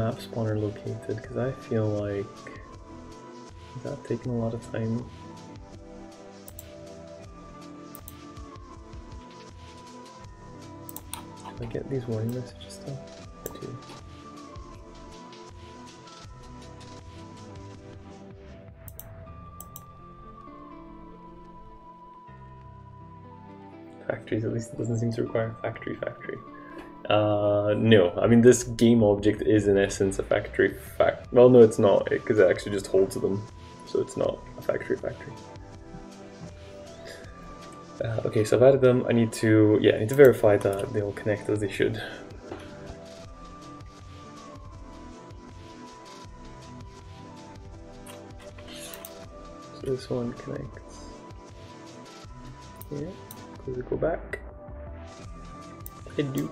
Map spawner located? Because I feel like that taking a lot of time. I get these warning messages still? I do. Factories, at least it doesn't seem to require factory factory. Uh, no, I mean this game object is in essence a factory fact. Well, no, it's not because it, actually just holds them, so it's not a factory factory. Uh, okay, so I've added them. I need to, yeah, I need to verify that they all connect as they should. So this one connects. Yeah, go back. I do.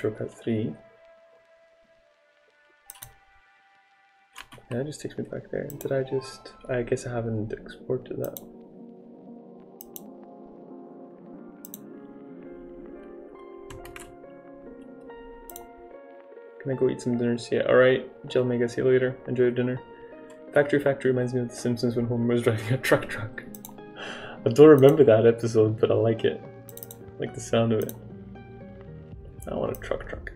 Shortcut 3. Yeah, it just takes me back there. Did I just... I guess I haven't exported that. Can I go eat some dinner? See ya. Alright, Jill Mega, see you later. Enjoy your dinner. Factory Factory reminds me of The Simpsons when Homer was driving a truck truck. I don't remember that episode, but I like it. I like the sound of it. I want a truck truck.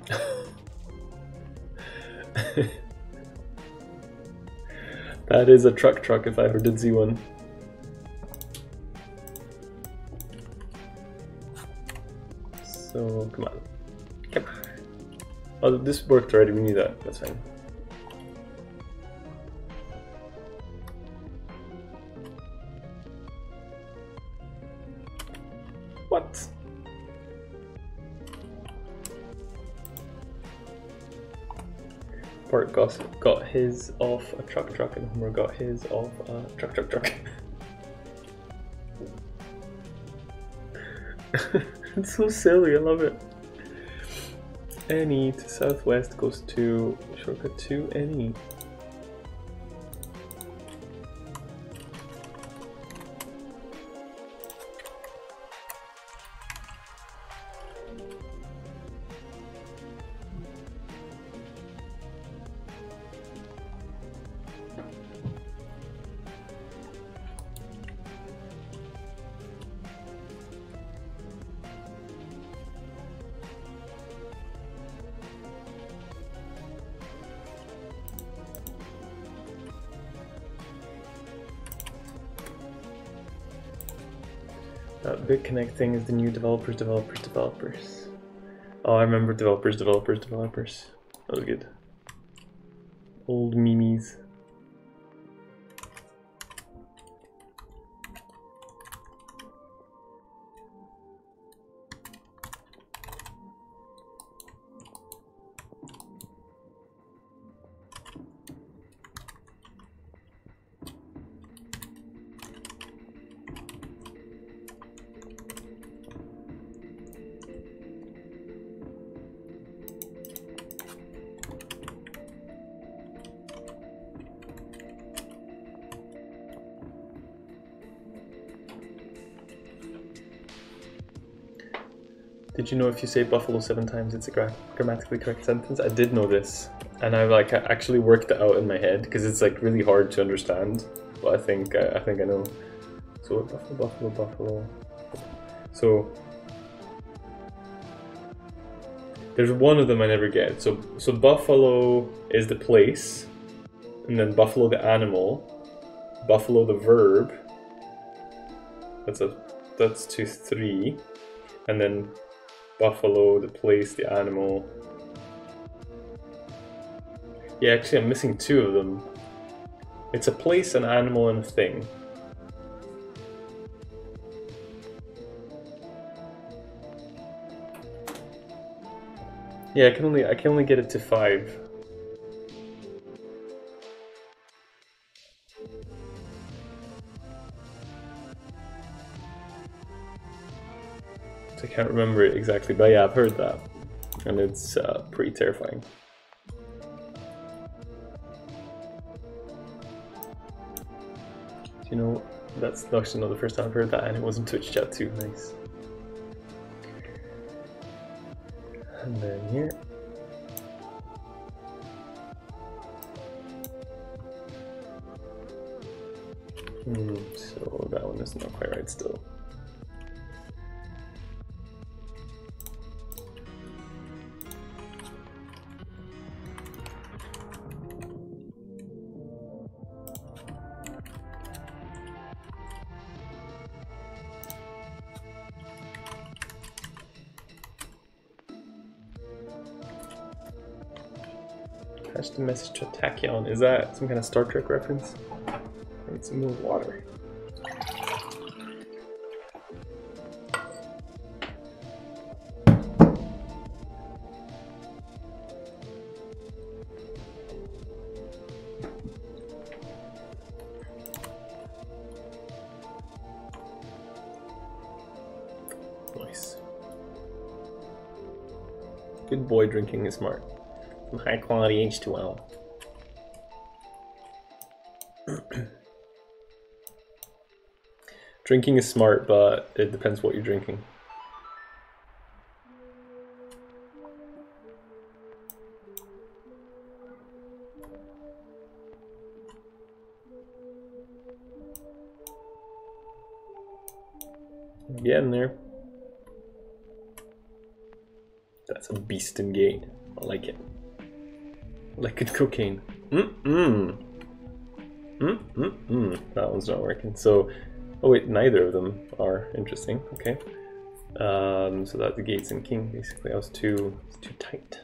that is a truck truck if I ever did see one. Oh, this worked already. We knew that. That's fine. What? Bart got, got his off a truck truck and Homer got his off a truck truck truck. it's so silly, I love it. Any to southwest goes to shortcut to any. Thing is the new developers, developers, developers. Oh, I remember developers, developers, developers. That was good. Old memes. You know if you say buffalo seven times, it's a gra grammatically correct sentence? I did know this, and I like actually worked it out in my head because it's like really hard to understand. But I think I, I think I know. So buffalo, buffalo, buffalo. So there's one of them I never get. So so buffalo is the place, and then buffalo the animal, buffalo the verb. That's a that's two three, and then buffalo, the place, the animal. Yeah, actually, I'm missing two of them. It's a place, an animal, and a thing. Yeah, I can only I can only get it to five. I can't remember it exactly, but yeah, I've heard that, and it's uh, pretty terrifying. You know, that's actually not the first time I've heard that, and it was in Twitch chat too. Nice. And then here. Mm, so that one is not quite right still. Attach message to Tachyon. Is that some kind of Star Trek reference? I need some more water. Nice. Good boy drinking is smart. High quality H2O. drinking is smart, but it depends what you're drinking. Getting there. That's a beast in gate. I like it. Liquid cocaine. Mm-mm. Mm-mm-mm. That one's not working. So, oh wait, neither of them are interesting. Okay. Um, so that the gates and king, basically. I was too, too tight.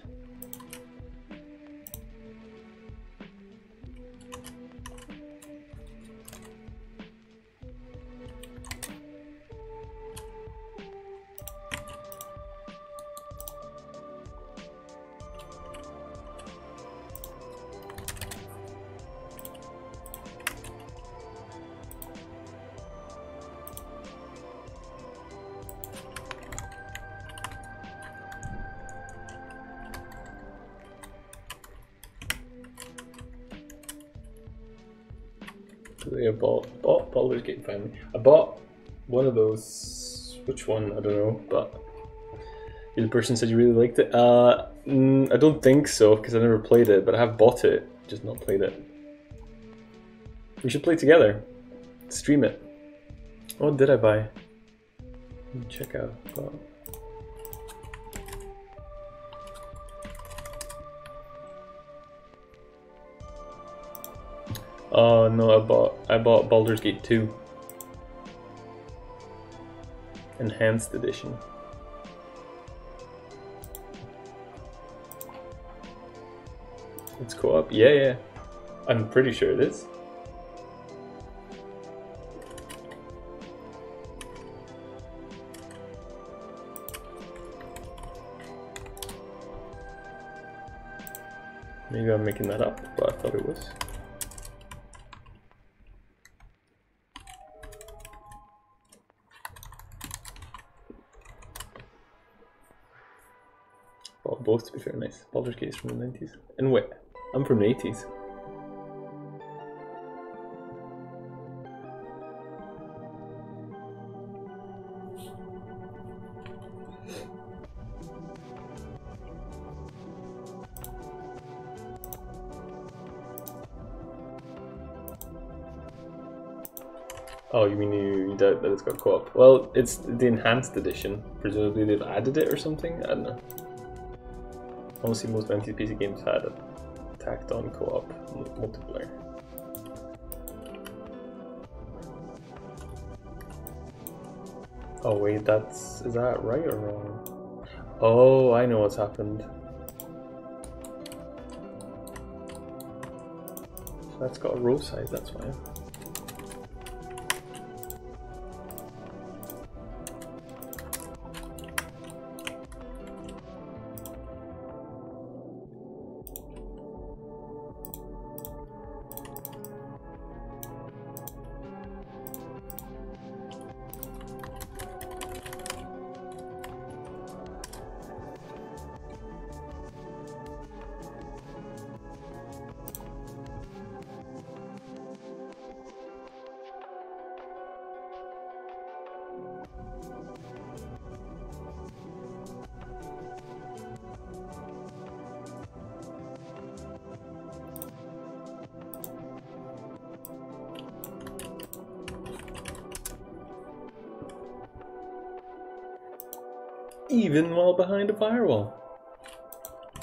One? I don't know, but the person said you really liked it. Uh, mm, I don't think so because I never played it, but I have bought it, just not played it. We should play together. Stream it. What did I buy? Check out. Oh. Oh no, I bought I bought Baldur's Gate 2. Enhanced edition. It's co-op? Yeah, yeah. I'm pretty sure it is. Maybe I'm making that up, but I thought it was. Both to be fair, nice. Baldur's Gate from the 90s. And wait, I'm from the 80s. Oh, you mean you, you doubt that it's got co-op? Well, it's the enhanced edition. Presumably they've added it or something. I don't know. Honestly, most anti-PC games had a tacked on co-op multiplayer. Oh wait, that's is that right or wrong? Oh, I know what's happened. That's got a row size, that's why. Even while behind a firewall.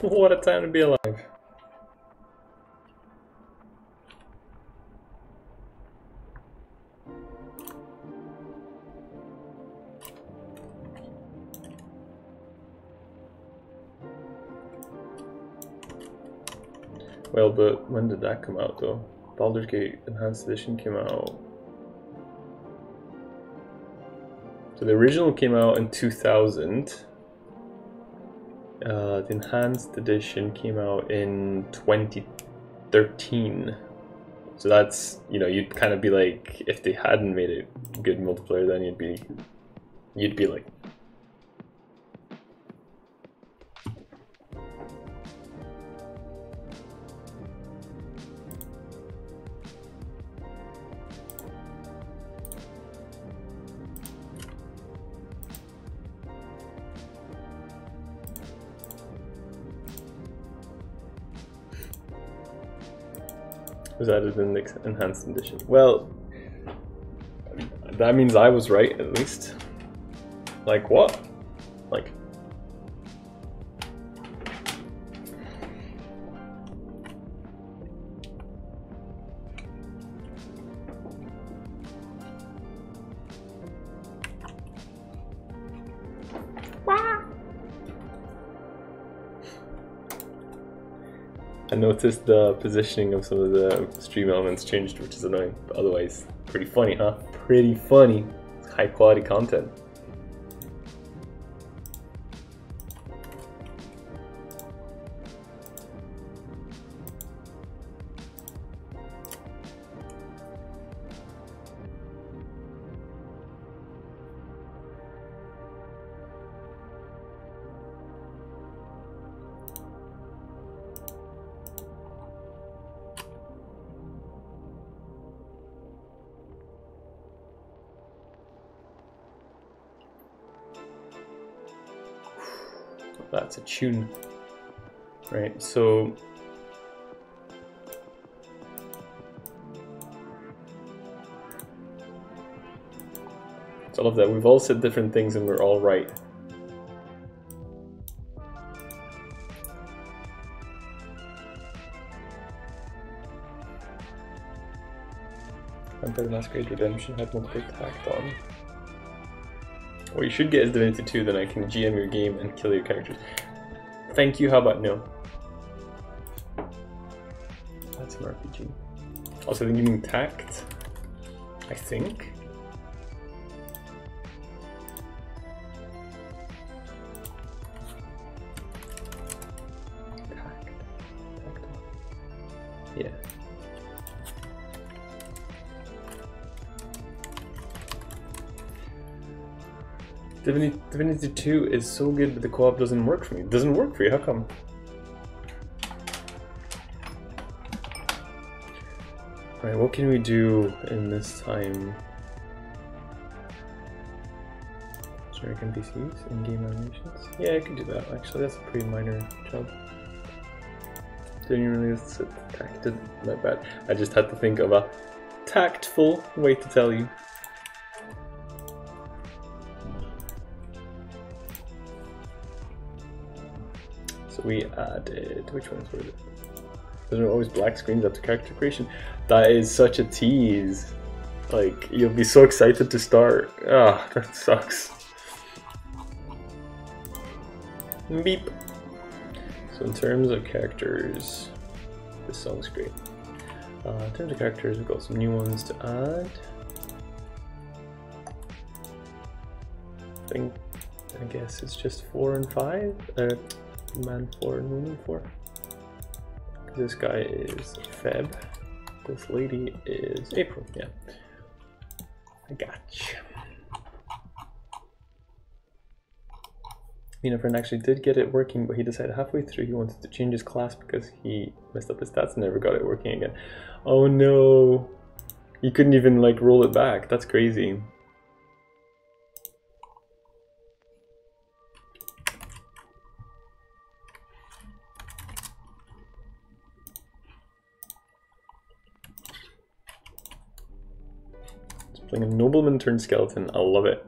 What a time to be alive. Well, but when did that come out though? Baldur's Gate Enhanced Edition came out So the original came out in 2000. Uh, the enhanced edition came out in 2013. So that's, you know, you'd kind of be like, if they hadn't made it good multiplayer, then you'd be, you'd be like, was added in the enhanced edition. Well, that means I was right at least. Like what? Noticed the positioning of some of the stream elements changed, which is annoying, but otherwise, pretty funny, huh? Pretty funny. It's high quality content. Tune. Right, so I love that. We've all said different things and we're all right. Vampire Masquerade Redemption had multiple tacked on. What you should get is Divinity 2, then I can GM your game and kill your characters. Thank you, how about no? That's an RPG. Also, they're giving tact, I think. Yeah. Divinity, Divinity 2 is so good, but the co-op doesn't work for me. It doesn't work for you, how come? Alright, what can we do in this time? Generic NPCs, in-game animations? Yeah, I can do that, actually, that's a pretty minor job. Didn't even realize it tacted, my bad. I just had to think of a tactful way to tell you. We added, which ones were? Those are always black screens after character creation. That is such a tease. Like, you'll be so excited to start. Ah, that sucks. Beep. So in terms of characters, this song's great. Uh, in terms of characters, we've got some new ones to add. I think, I guess it's just four and five. Uh, man for woman four. This guy is Feb. This lady is April. Yeah, I gotcha. Mina friend actually did get it working, but he decided halfway through he wanted to change his class because he messed up his stats and never got it working again. Oh no! You couldn't even like roll it back. That's crazy. Playing a nobleman turned skeleton. I love it.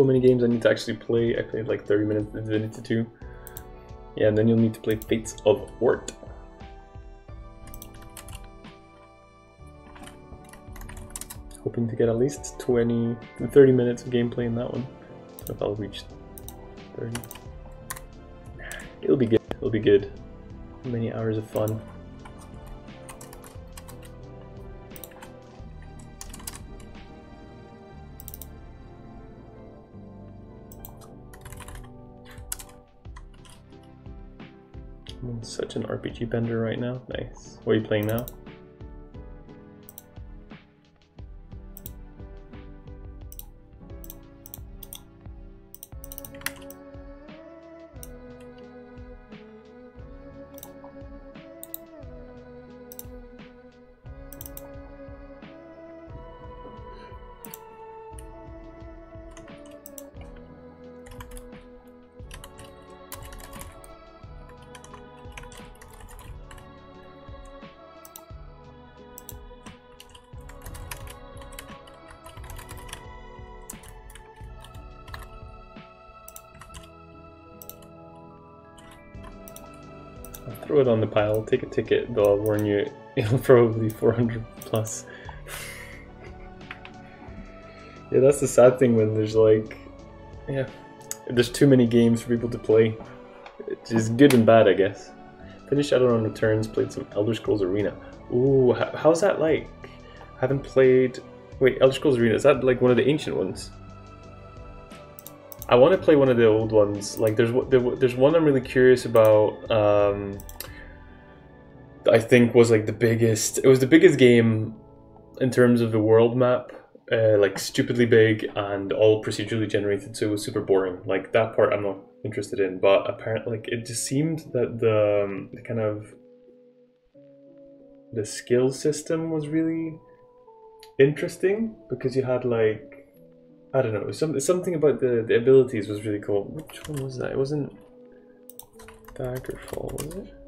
So many games I need to actually play. I played like 30 minutes of Divinity 2. Yeah, and then you'll need to play Fates of Ort. Hoping to get at least 20 30 minutes of gameplay in that one. So if I'll reach 30. It'll be good. It'll be good. Many hours of fun. RPG bender right now. Nice. What are you playing now? Take a ticket, though I'll warn you, it'll probably 400 plus. yeah, that's the sad thing when there's like, yeah, there's too many games for people to play. It's just good and bad, I guess. Finished Shadowrun Returns, played some Elder Scrolls Arena. Ooh, how's that like? I haven't played. Wait, Elder Scrolls Arena, is that like one of the ancient ones? I want to play one of the old ones. Like, there's there's one I'm really curious about. Um, I think was like the biggest. It was the biggest game in terms of the world map. Uh, like stupidly big and all procedurally generated, so it was super boring. Like that part, I'm not interested in. But apparently, like it just seemed that the, um, the kind of the skill system was really interesting because you had like I don't know some, something about the, the abilities was really cool. Which one was that? It wasn't Daggerfall, was it?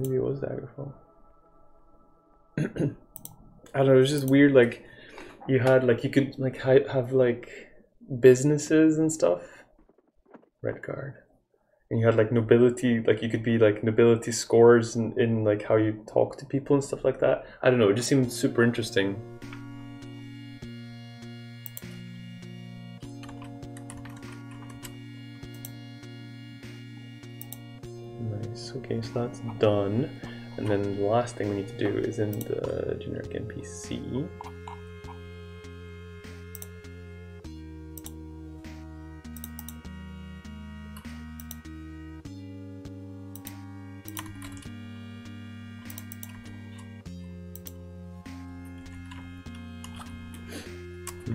Maybe it was Daggerfall. I don't know. It was just weird. Like you had like you could like have like businesses and stuff. Redguard. And you had like nobility, like you could be like nobility scores in, in like how you talk to people and stuff like that. I don't know, it just seemed super interesting. Okay, so that's done. And then the last thing we need to do is in the generic NPC.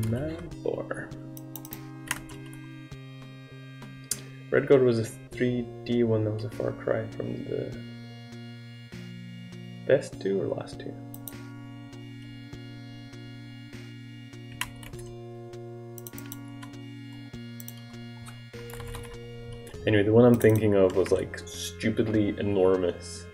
Malbor. Redguard was a 3D one that was a far cry from the best two or last two? Anyway, the one I'm thinking of was like stupidly enormous.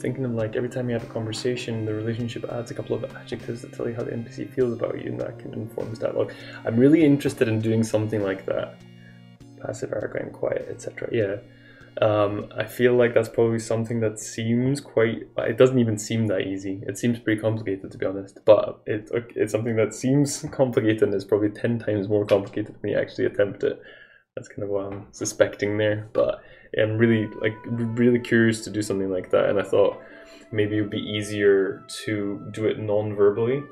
Thinking of like every time you have a conversation, the relationship adds a couple of adjectives that tell you how the NPC feels about you, and that can inform dialogue. I'm really interested in doing something like that. Passive, arrogant, quiet, etc. Yeah. Um, I feel like that's probably something that seems quite. It doesn't even seem that easy. It seems pretty complicated, to be honest. But it, it's something that seems complicated and is probably ten times more complicated when you actually attempt it. That's kind of what I'm suspecting there. But I'm really like really curious to do something like that, and I thought maybe it would be easier to do it non-verbally.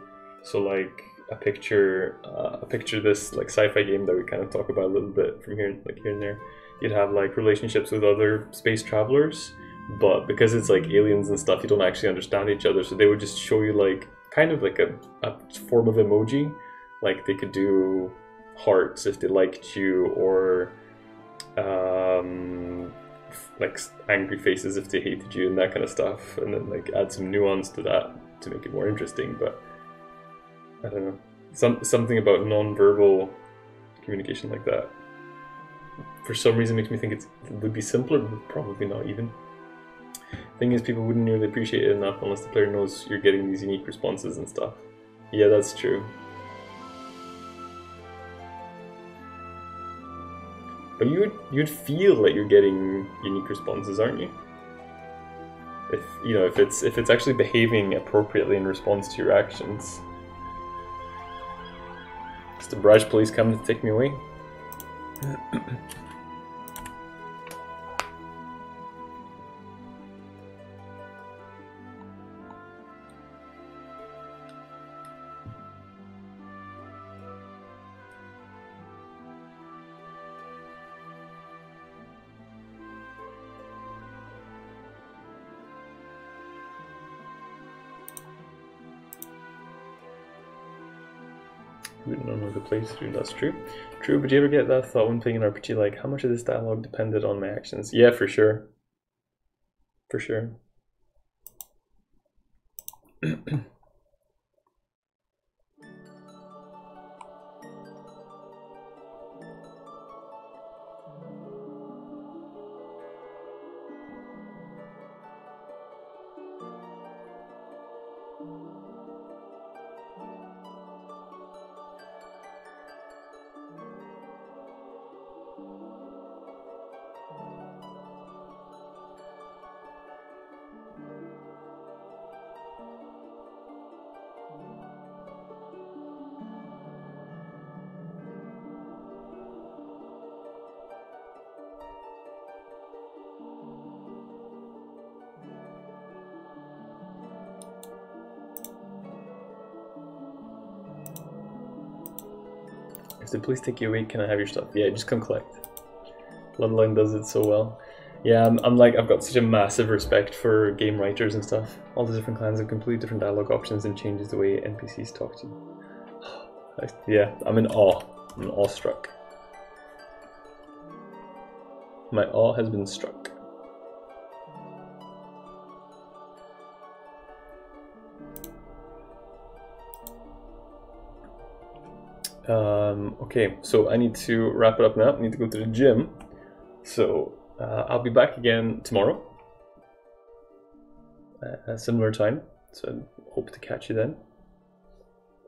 So like a picture, uh, a picture this like sci-fi game that we kind of talk about a little bit from here, like here and there. You'd have like relationships with other space travelers, but because it's like aliens and stuff, you don't actually understand each other. So they would just show you like kind of like a, a form of emoji, like they could do hearts if they liked you or um, like angry faces if they hated you and that kind of stuff, and then like add some nuance to that to make it more interesting. But I don't know, some something about non-verbal communication like that. For some reason, makes me think it would be simpler, but probably not even. Thing is, people wouldn't really appreciate it enough unless the player knows you're getting these unique responses and stuff. Yeah, that's true. But you would you'd feel that you're getting unique responses, aren't you? If you know if it's if it's actually behaving appropriately in response to your actions. The barrage police coming to take me away? playthrough, that's true. True, but do you ever get that thought when playing an RPG like, how much of this dialogue depended on my actions? Yeah, for sure. For sure. Police take you away, can I have your stuff? Yeah, just come collect. Bloodline does it so well. Yeah, I'm, I'm like, I've got such a massive respect for game writers and stuff. All the different clans have completely different dialogue options and changes the way NPCs talk to you. I, yeah, I'm in awe. I'm awestruck. My awe has been struck. Um, okay, so I need to wrap it up now. I need to go to the gym. So uh, I'll be back again tomorrow a similar time. So I hope to catch you then.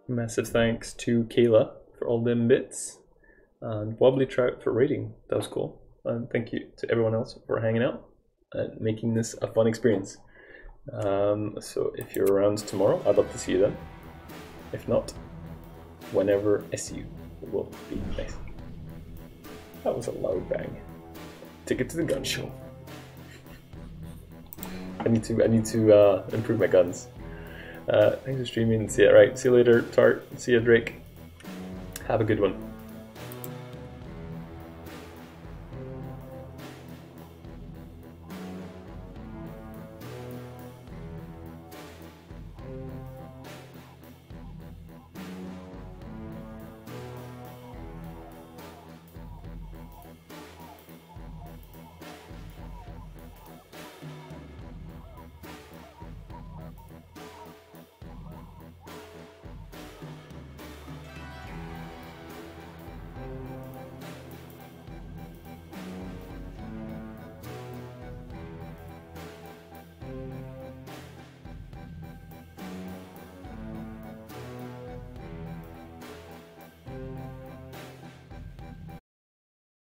Massive thanks to Kayla for all them bits and Wobbly Trout for rating. That was cool. And thank you to everyone else for hanging out and making this a fun experience. Um, so if you're around tomorrow, I'd love to see you then. If not, whenever it will be nice. That was a loud bang. Ticket to the gun show. I need to I need to uh, improve my guns. Uh, thanks for streaming. See you. Right. See you later, Tart. See you, Drake. Have a good one.